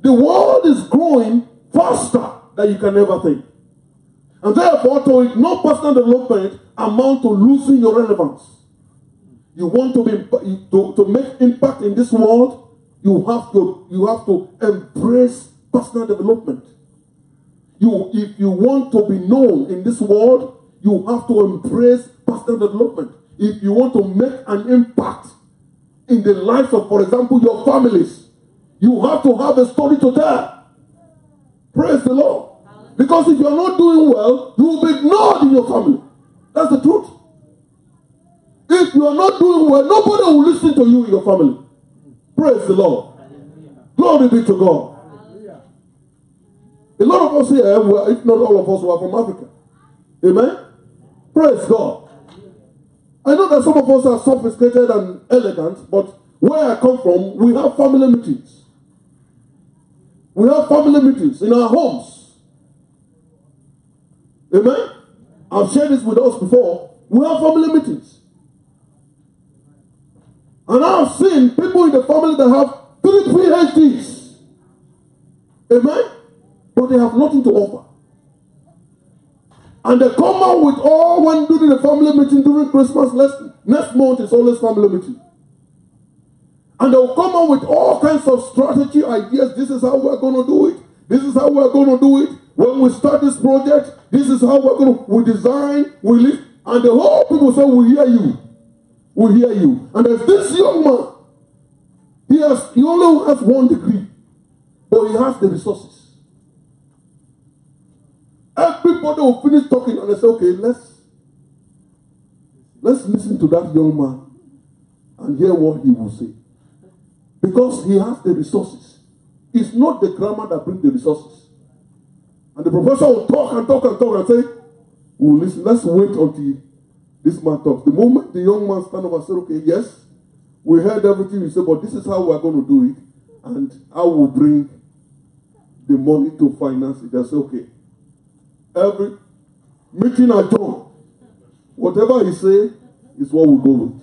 The world is growing faster than you can ever think. And therefore, to ignore personal development amount to losing your relevance. You want to be to, to make impact in this world, you have to you have to embrace personal development. You if you want to be known in this world, you have to embrace personal development if you want to make an impact in the lives of, for example, your families, you have to have a story to tell. Praise the Lord. Because if you are not doing well, you will be ignored in your family. That's the truth. If you are not doing well, nobody will listen to you in your family. Praise the Lord. Glory be to God. A lot of us here, if not all of us, are from Africa. Amen. Praise God. I know that some of us are sophisticated and elegant, but where I come from, we have family meetings. We have family meetings in our homes. Amen? I've shared this with us before. We have family meetings. And I've seen people in the family that have three PhDs. Amen? But they have nothing to offer. And they come out with all when during the family meeting during Christmas. Next, next month is always family meeting. And they'll come up with all kinds of strategy ideas. This is how we're going to do it. This is how we're going to do it. When we start this project, this is how we're going to, we design, we live. And the whole people say, we hear you. We hear you. And there's this young man. He has, he only has one degree, but he has the resources. Everybody will finish talking and they say, okay, let's, let's listen to that young man and hear what he will say. Because he has the resources. It's not the grammar that brings the resources. And the professor will talk and talk and talk and say, well, listen, let's wait until this man talks. The moment the young man stand up and say, okay, yes, we heard everything you said, but this is how we're going to do it. And I will bring the money to finance it. That's okay. Every meeting adjourned. Whatever he say is what we go with.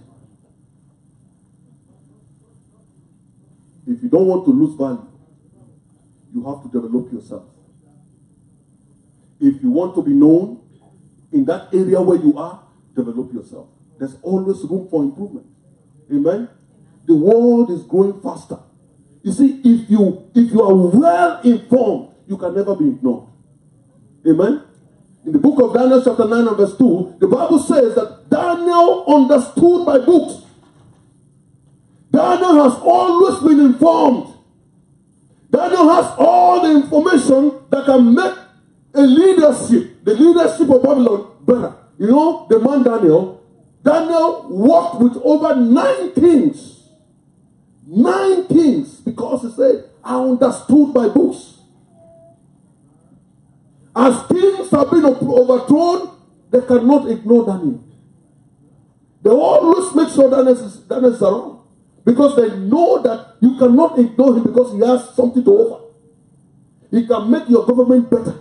If you don't want to lose value, you have to develop yourself. If you want to be known in that area where you are, develop yourself. There's always room for improvement. Amen. The world is growing faster. You see, if you if you are well informed, you can never be ignored. Amen. In the book of Daniel, chapter 9 and verse 2, the Bible says that Daniel understood by books. Daniel has always been informed. Daniel has all the information that can make a leadership, the leadership of Babylon, better. You know, the man Daniel, Daniel worked with over nine kings. Nine kings, because he said, I understood by books. As kings have been overthrown, they cannot ignore Daniel. They always make sure Daniel is, Daniel is around. Because they know that you cannot ignore him because he has something to offer. He can make your government better.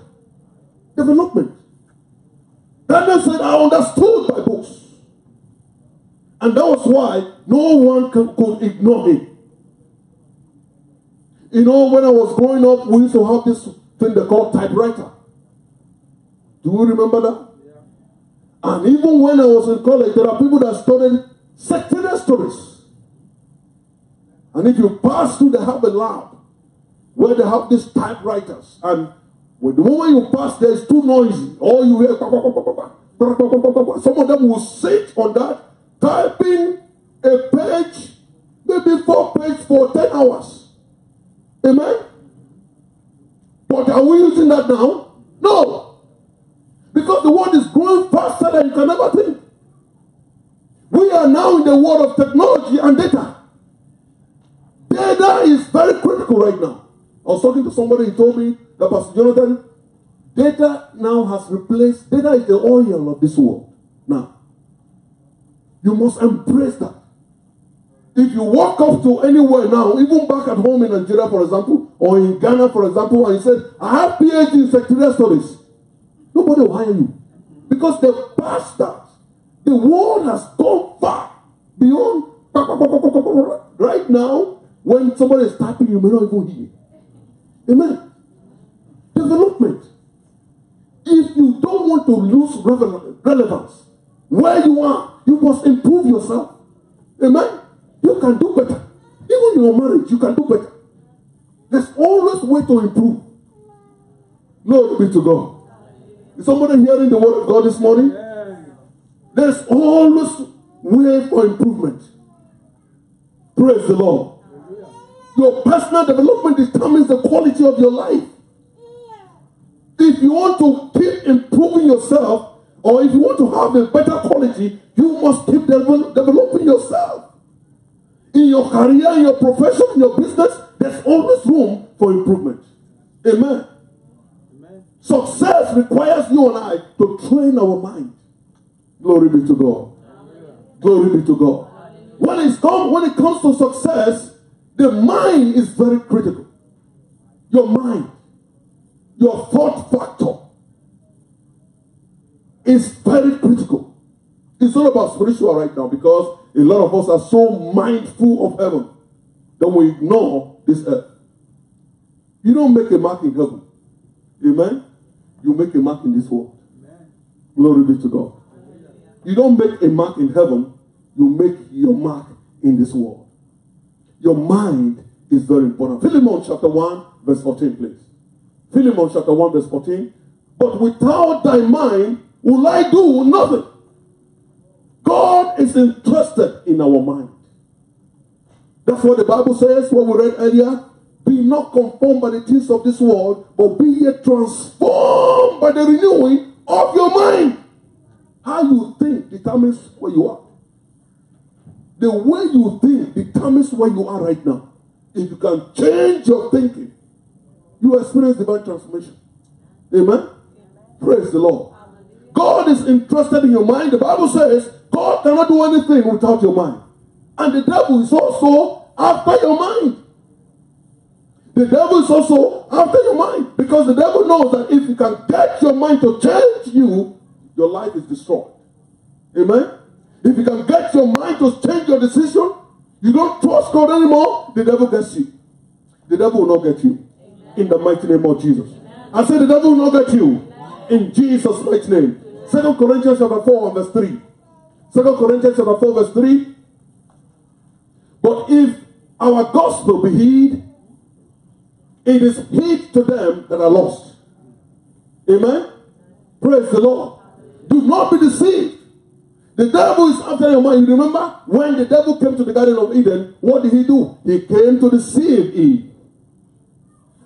Development. Daniel said, I understood my books. And that was why no one can, could ignore him. You know, when I was growing up, we used to have this thing they call typewriter. Do you remember that? Yeah. And even when I was in college, there are people that studied secretarial studies. And if you pass through, they have a lab where they have these typewriters. And when the moment you pass, there's too noisy. All you hear, some of them will sit on that, typing a page, maybe four pages for 10 hours. Amen? But are we using that now? No. Because the world is growing faster than you can ever think. We are now in the world of technology and data. Data is very critical right now. I was talking to somebody, he told me that Pastor Jonathan, data now has replaced, data is the oil of this world. Now, you must embrace that. If you walk up to anywhere now, even back at home in Nigeria, for example, or in Ghana, for example, and you said, I have PhD in secretarial studies, nobody will hire you. Because the that. The world has gone far beyond. Right now, when somebody is typing, you may not even hear. Amen. Development. If you don't want to lose relevance, where you are, you must improve yourself. Amen. You can do better. Even in your marriage, you can do better. There's always way to improve. Glory be to God. Is somebody hearing the word of God this morning? There's always way for improvement. Praise the Lord. Your personal development determines the quality of your life. If you want to keep improving yourself, or if you want to have a better quality, you must keep develop, developing yourself. In your career, in your profession, in your business, there's always room for improvement. Amen. Success requires you and I to train our mind. Glory be to God. Glory be to God. When, it's come, when it comes to success, the mind is very critical. Your mind, your thought factor is very critical. It's all about spiritual right now because a lot of us are so mindful of heaven that we ignore this earth. You don't make a mark in heaven. Amen? You make a mark in this world. Amen. Glory be to God. You don't make a mark in heaven, you make your mark in this world. your mind is very important. Philemon chapter 1, verse 14, please. Philemon chapter 1, verse 14. But without thy mind will I do nothing. God is interested in our mind. That's what the Bible says, what we read earlier. Be not conformed by the things of this world, but be ye transformed by the renewing of your mind. How you think determines where you are. The way you think determines where you are right now. If you can change your thinking, you experience divine transformation. Amen? Praise the Lord. God is interested in your mind. The Bible says God cannot do anything without your mind. And the devil is also after your mind. The devil is also after your mind because the devil knows that if you can get your mind to change you, your life is destroyed. Amen? If you can get your mind to change your decision, you don't trust God anymore, the devil gets you. The devil will not get you. In the mighty name of Jesus. I said the devil will not get you. In Jesus' mighty name. Second Corinthians chapter 4 and verse 3. Second Corinthians chapter 4 verse 3. But if our gospel be hid, it is hid to them that are lost. Amen. Praise the Lord. Do not be deceived. The devil is after your mind. You remember when the devil came to the Garden of Eden, what did he do? He came to deceive Eve.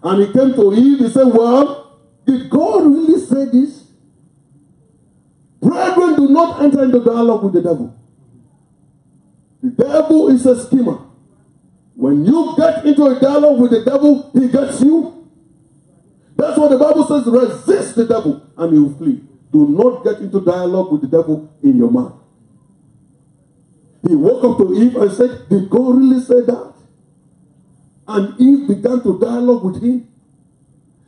And he came to Eve, he said, Well, did God really say this? Brethren, do not enter into dialogue with the devil. The devil is a schemer. When you get into a dialogue with the devil, he gets you. That's what the Bible says resist the devil and he will flee. Do not get into dialogue with the devil in your mind. He woke up to Eve and said, Did God really say that? And Eve began to dialogue with him.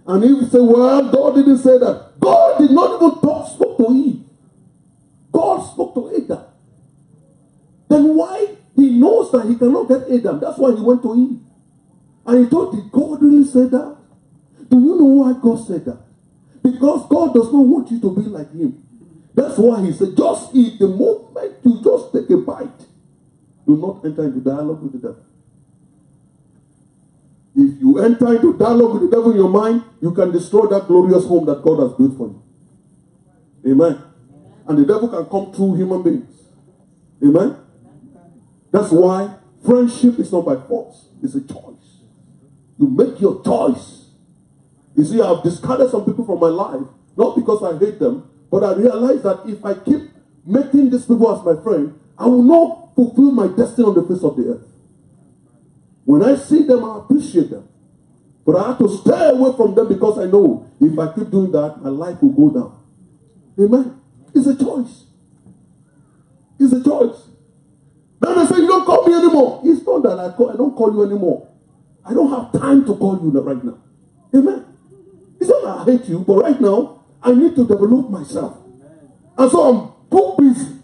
And Eve said, Well, God didn't say that. God did not even talk, spoke to Eve. God spoke to Adam. Then why? He knows that he cannot get Adam. That's why he went to Eve. And he thought, Did God really say that? Do you know why God said that? Because God does not want you to be like him. That's why he said, just eat the moment you just take a bite. Do not enter into dialogue with the devil. If you enter into dialogue with the devil in your mind, you can destroy that glorious home that God has built for you. Amen. And the devil can come through human beings. Amen. That's why friendship is not by force, it's a choice. You make your choice. You see, I've discarded some people from my life, not because I hate them, but I realize that if I keep making these people as my friend, I will not fulfill my destiny on the face of the earth. When I see them, I appreciate them. But I have to stay away from them because I know if I keep doing that, my life will go down. Amen. It's a choice. It's a choice. Then they say, You don't call me anymore. It's not that I, call, I don't call you anymore. I don't have time to call you right now. Amen. It's not that I hate you, but right now, I need to develop myself. And so I'm too busy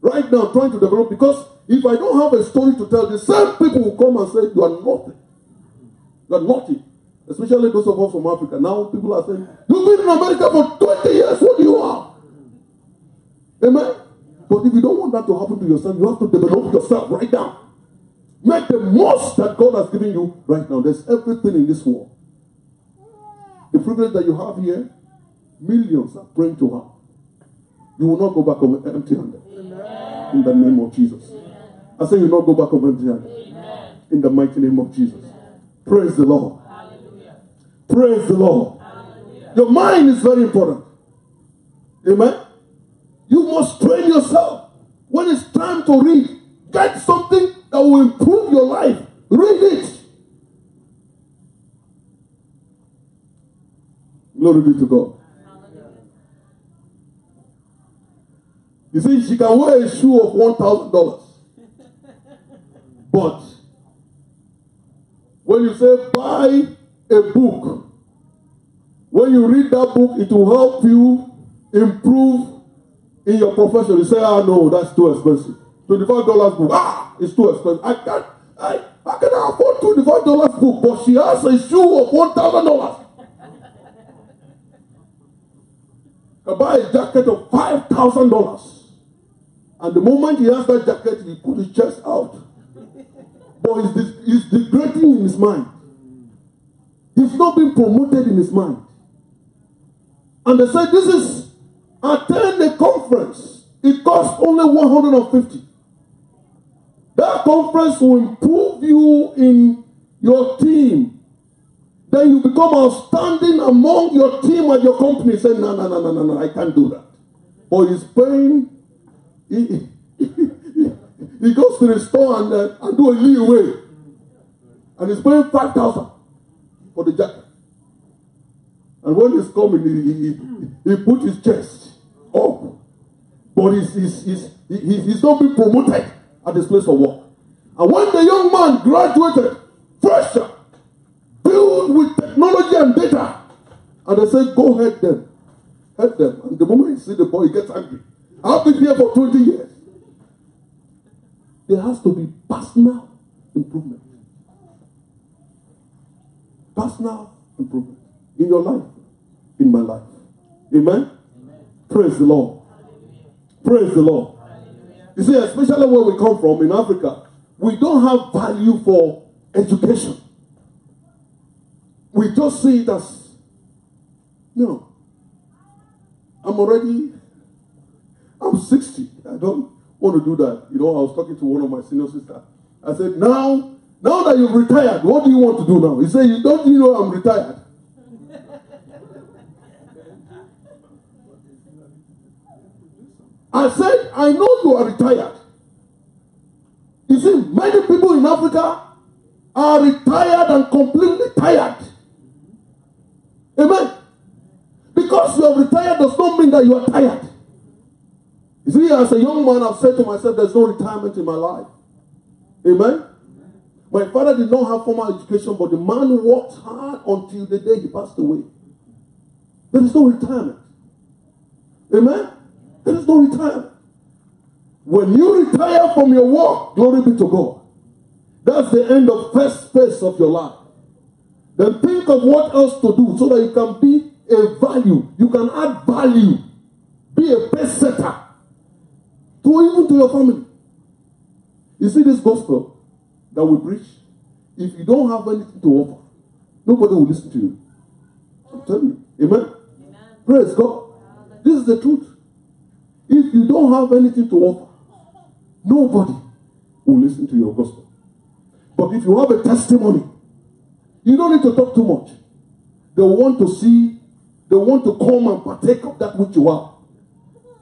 right now trying to develop because if I don't have a story to tell, the same people will come and say, You are nothing. You are nothing. Especially those of us from Africa. Now people are saying, You've been in America for 20 years. What do you have? Amen? But if you don't want that to happen to yourself, you have to develop yourself right now. Make the most that God has given you right now. There's everything in this world. The privilege that you have here, millions are praying to her. You will not go back empty handed. In the name of Jesus. I say you will not go back empty handed. In the mighty name of Jesus. Praise the Lord. Praise the Lord. Your mind is very important. Amen. You must train yourself. When it's time to read, get something that will improve your life. Read it. Glory be to God. You see, she can wear a shoe of $1,000. But when you say buy a book, when you read that book, it will help you improve in your profession. You say, ah, no, that's too expensive. $25 book, ah, it's too expensive. I can't, I, I can afford $25 book, but she has a shoe of $1,000. can buy a jacket of five thousand dollars. And the moment he has that jacket, he put his chest out. but he's, he's degrading in his mind. He's not being promoted in his mind. And they said, This is attend a conference. It costs only 150. That conference will improve you in your team. Then you become outstanding among your team and your company. Say, no, no, no, no, no, no, I can't do that. But he's paying. He, [laughs] he goes to the store and, uh, and do a leeway. And he's paying 5,000 for the jacket. And when he's coming, he, he, he put his chest up. But he's, he's, he's, he, he's not being promoted at his place of work. And when the young man graduated, fresher, filled with technology and data, and they said, Go head them. Head them. And the moment you see the boy, he gets angry. I've been here for 20 years. There has to be personal improvement. Personal improvement in your life, in my life. Amen? Praise the Lord. Praise the Lord. You see, especially where we come from in Africa, we don't have value for education. We just see it as, you know, I'm already, I'm 60. I don't want to do that. You know, I was talking to one of my senior sisters. I said, now, now that you've retired, what do you want to do now? He said, you don't you know I'm retired? I said, I know you are retired. You see, many people in Africa are retired and completely tired. Amen. Because you are retired does not mean that you are tired. You see, as a young man, I've said to myself, there's no retirement in my life. Amen. My father did not have formal education, but the man worked hard until the day he passed away. There is no retirement. Amen. There is no retirement. When you retire from your work, glory be to God. That's the end of first phase of your life. Then think of what else to do so that you can be a value. You can add value. Be a best setter. To even to your family. You see this gospel that we preach? If you don't have anything to offer, nobody will listen to you. I'm telling you. Amen. Amen. Praise God. This is the truth. If you don't have anything to offer, nobody will listen to your gospel. But if you have a testimony, you don't need to talk too much. They want to see, they want to come and partake of that which you are.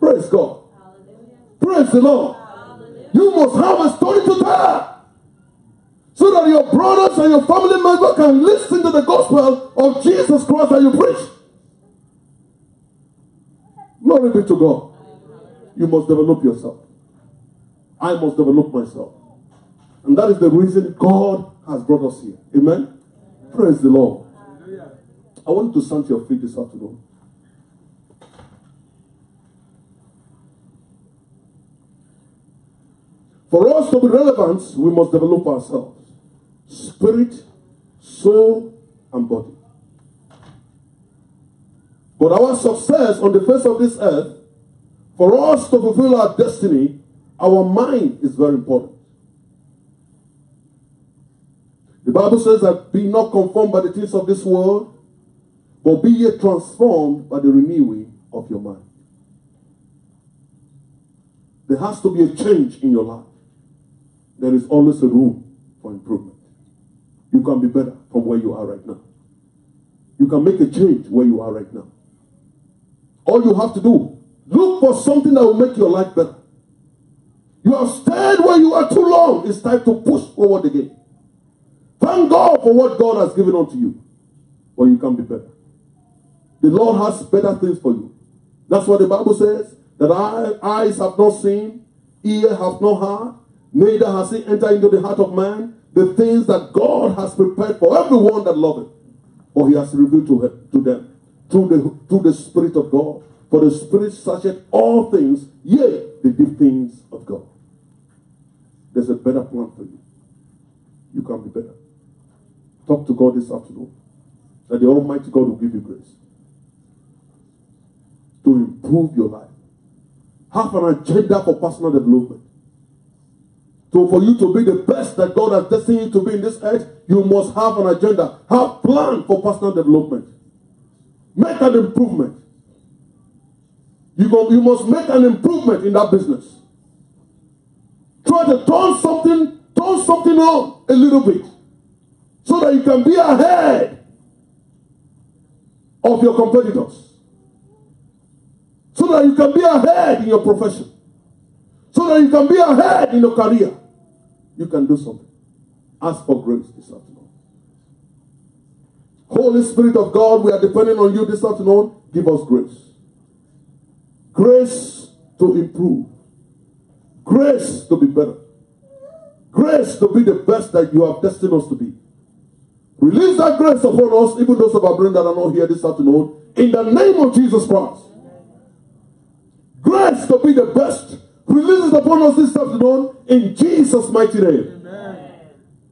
Praise God. Hallelujah. Praise the Lord. Hallelujah. You must have a story to tell. So that your brothers and your family members can listen to the gospel of Jesus Christ that you preach. Glory be to God. You must develop yourself. I must develop myself. And that is the reason God has brought us here. Amen. Praise the Lord. I want to stand to your feet this afternoon. For us to be relevant, we must develop ourselves spirit, soul, and body. But our success on the face of this earth for us to fulfill our destiny, our mind is very important. The Bible says that be not conformed by the things of this world, but be ye transformed by the renewing of your mind. There has to be a change in your life. There is always a room for improvement. You can be better from where you are right now. You can make a change where you are right now. All you have to do Look for something that will make your life better. You have stayed where you are too long. It's time to push forward again. Thank God for what God has given unto you. But you can be better. The Lord has better things for you. That's what the Bible says. That eyes have not seen, ear have not heard, neither has it entered into the heart of man the things that God has prepared for everyone that loveth. Or he has revealed to, to them through the, through the Spirit of God. For the Spirit searcheth all things, yea, the deep things of God. There's a better plan for you. You can be better. Talk to God this afternoon. That the Almighty God will give you grace to improve your life. Have an agenda for personal development. So for you to be the best that God has destined you to be in this earth, you must have an agenda. Have plan for personal development. Make an improvement. You, go, you must make an improvement in that business. Try to turn something, turn something on a little bit. So that you can be ahead of your competitors. So that you can be ahead in your profession. So that you can be ahead in your career you can do something. Ask for grace this afternoon. Holy Spirit of God, we are depending on you this afternoon. Give us grace. Grace to improve. Grace to be better. Grace to be the best that you have destined us to be. Release that grace upon us, even those of our brethren that are not here this afternoon, in the name of Jesus Christ. Grace to be the best Release it upon us this afternoon in Jesus' mighty name. Amen.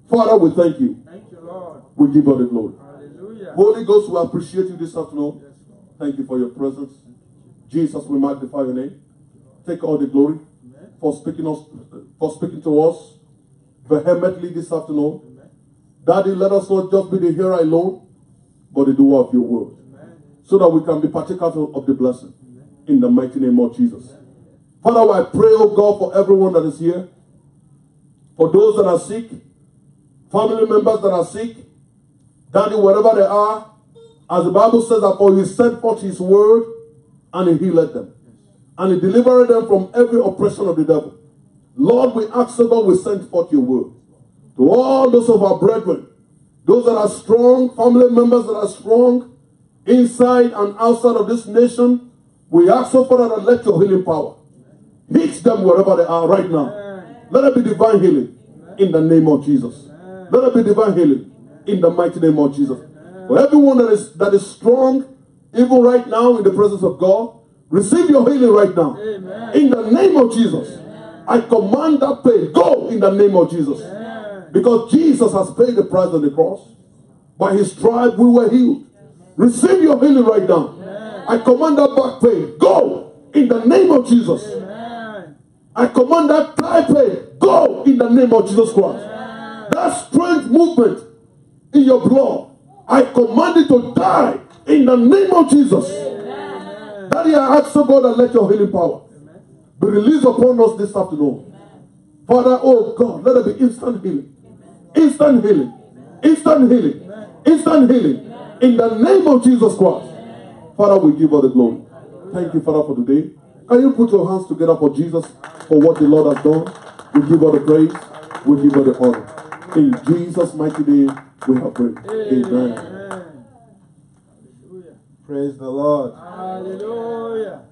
Father, we thank you. Thank you, Lord. We give you the glory. Hallelujah. Holy Ghost, we appreciate you this afternoon. Yes, thank you for your presence. Jesus, we magnify your name. Take all the glory Amen. for speaking us, for speaking to us vehemently this afternoon. Amen. Daddy, let us not just be the hearer alone, but the doer of your word. So that we can be partakers of the blessing. In the mighty name of Jesus. Father, I pray, oh God, for everyone that is here, for those that are sick, family members that are sick, Daddy, wherever they are, as the Bible says that for he sent forth his word and he healed them. And he delivered them from every oppression of the devil. Lord, we ask, oh God, we send forth your word. To all those of our brethren, those that are strong, family members that are strong, inside and outside of this nation, we ask, oh Father, that let your healing power Hit them wherever they are right now. Let it be divine healing in the name of Jesus. Let it be divine healing in the mighty name of Jesus. For everyone that is that is strong, even right now in the presence of God, receive your healing right now. In the name of Jesus. I command that pain. Go in the name of Jesus. Because Jesus has paid the price on the cross. By his stripe we were healed. Receive your healing right now. I command that back pain. Go in the name of Jesus. I command that type go in the name of Jesus Christ. That strange movement in your blood, I command it to die in the name of Jesus. Daddy, I ask God and let your healing power be released upon us this afternoon. Father, oh God, let it be instant healing. Instant healing. Instant healing. Instant healing. In the name of Jesus Christ. Father, we give all the glory. Thank you, Father, for today. Can you put your hands together for Jesus? for what the Lord has done. We give all the praise. We give all the honor. In Jesus' mighty name, we have prayed. Amen. Praise the Lord. Hallelujah.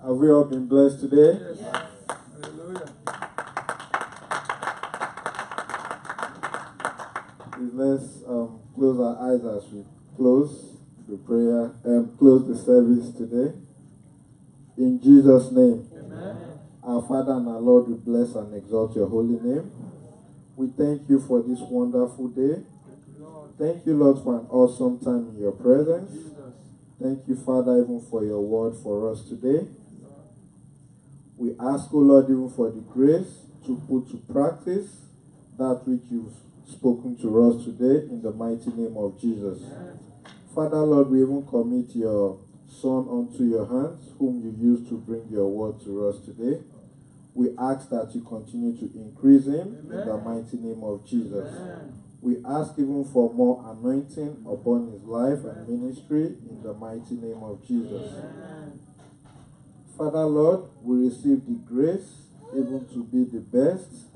Have we all been blessed today? Yes. Hallelujah. Please let's um, close our eyes as we close the prayer and um, close the service today. In Jesus' name. Our Father and our Lord, we bless and exalt your holy name. We thank you for this wonderful day. Thank you, Lord, for an awesome time in your presence. Thank you, Father, even for your word for us today. We ask, O Lord, even for the grace to put to practice that which you've spoken to us today in the mighty name of Jesus. Father, Lord, we even commit your Son unto your hands, whom you used to bring your word to us today. We ask that you continue to increase him Amen. in the mighty name of Jesus. Amen. We ask even for more anointing upon his life and ministry in the mighty name of Jesus. Amen. Father Lord, we receive the grace even to be the best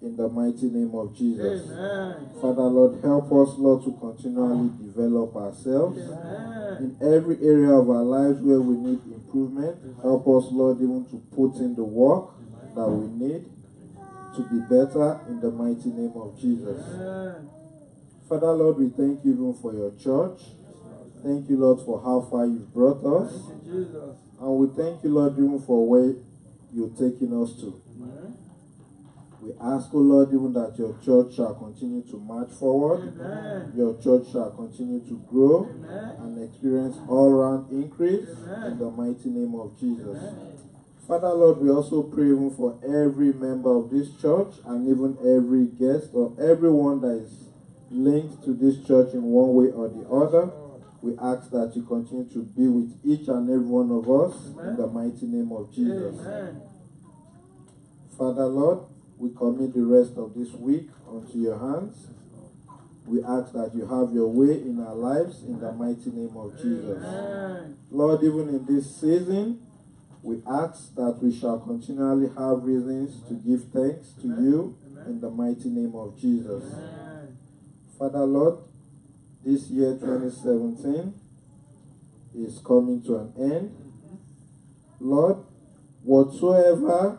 in the mighty name of Jesus. Amen. Father Lord, help us, Lord, to continually develop ourselves Amen. in every area of our lives where we need improvement. Help us, Lord, even to put in the work that we need to be better in the mighty name of Jesus. Amen. Father Lord, we thank you even for your church. Thank you, Lord, for how far you've brought us. And we thank you, Lord, even for where you're taking us to. We ask, O Lord, even that your church shall continue to march forward. Amen. Your church shall continue to grow Amen. and experience all round increase Amen. in the mighty name of Jesus. Father Lord, we also pray even for every member of this church and even every guest or everyone that is linked to this church in one way or the other. We ask that you continue to be with each and every one of us in the mighty name of Jesus. Amen. Father Lord, we commit the rest of this week unto your hands. We ask that you have your way in our lives in the mighty name of Jesus. Amen. Lord, even in this season, we ask that we shall continually have reasons to give thanks to you in the mighty name of Jesus. Amen. Father Lord, this year 2017 is coming to an end. Lord, whatsoever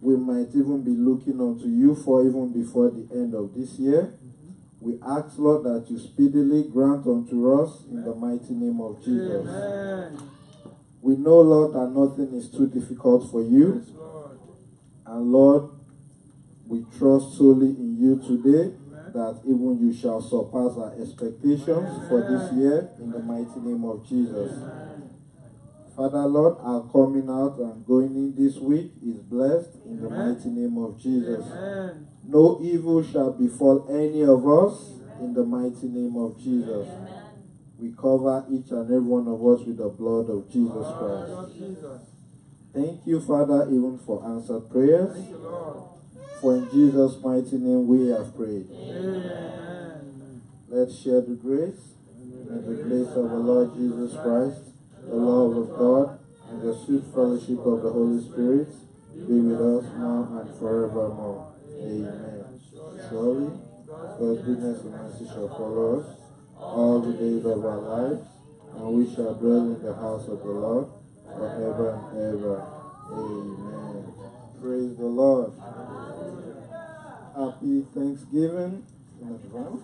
we might even be looking unto you for even before the end of this year, we ask, Lord, that you speedily grant unto us in the mighty name of Jesus. Amen. We know, Lord, that nothing is too difficult for you. Yes, Lord. And Lord, we trust solely in you today Amen. that even you shall surpass our expectations for this year in the mighty name of Jesus. Amen. Father, Lord, our coming out and going in this week is blessed in the mighty name of Jesus. Amen. No evil shall befall any of us in the mighty name of Jesus. We cover each and every one of us with the blood of Jesus Christ. Thank you, Father, even for answered prayers. Thank you, Lord. For in Jesus' mighty name we have prayed. Amen. Let's share the grace. May the grace of the Lord Jesus Christ, the love of God, and the sweet fellowship of the Holy Spirit be with us now and forevermore. Amen. Surely, God's goodness and mercy shall follow us all the days of our lives, and we shall dwell in the house of the Lord forever and ever. Amen. Praise the Lord. Happy Thanksgiving in advance.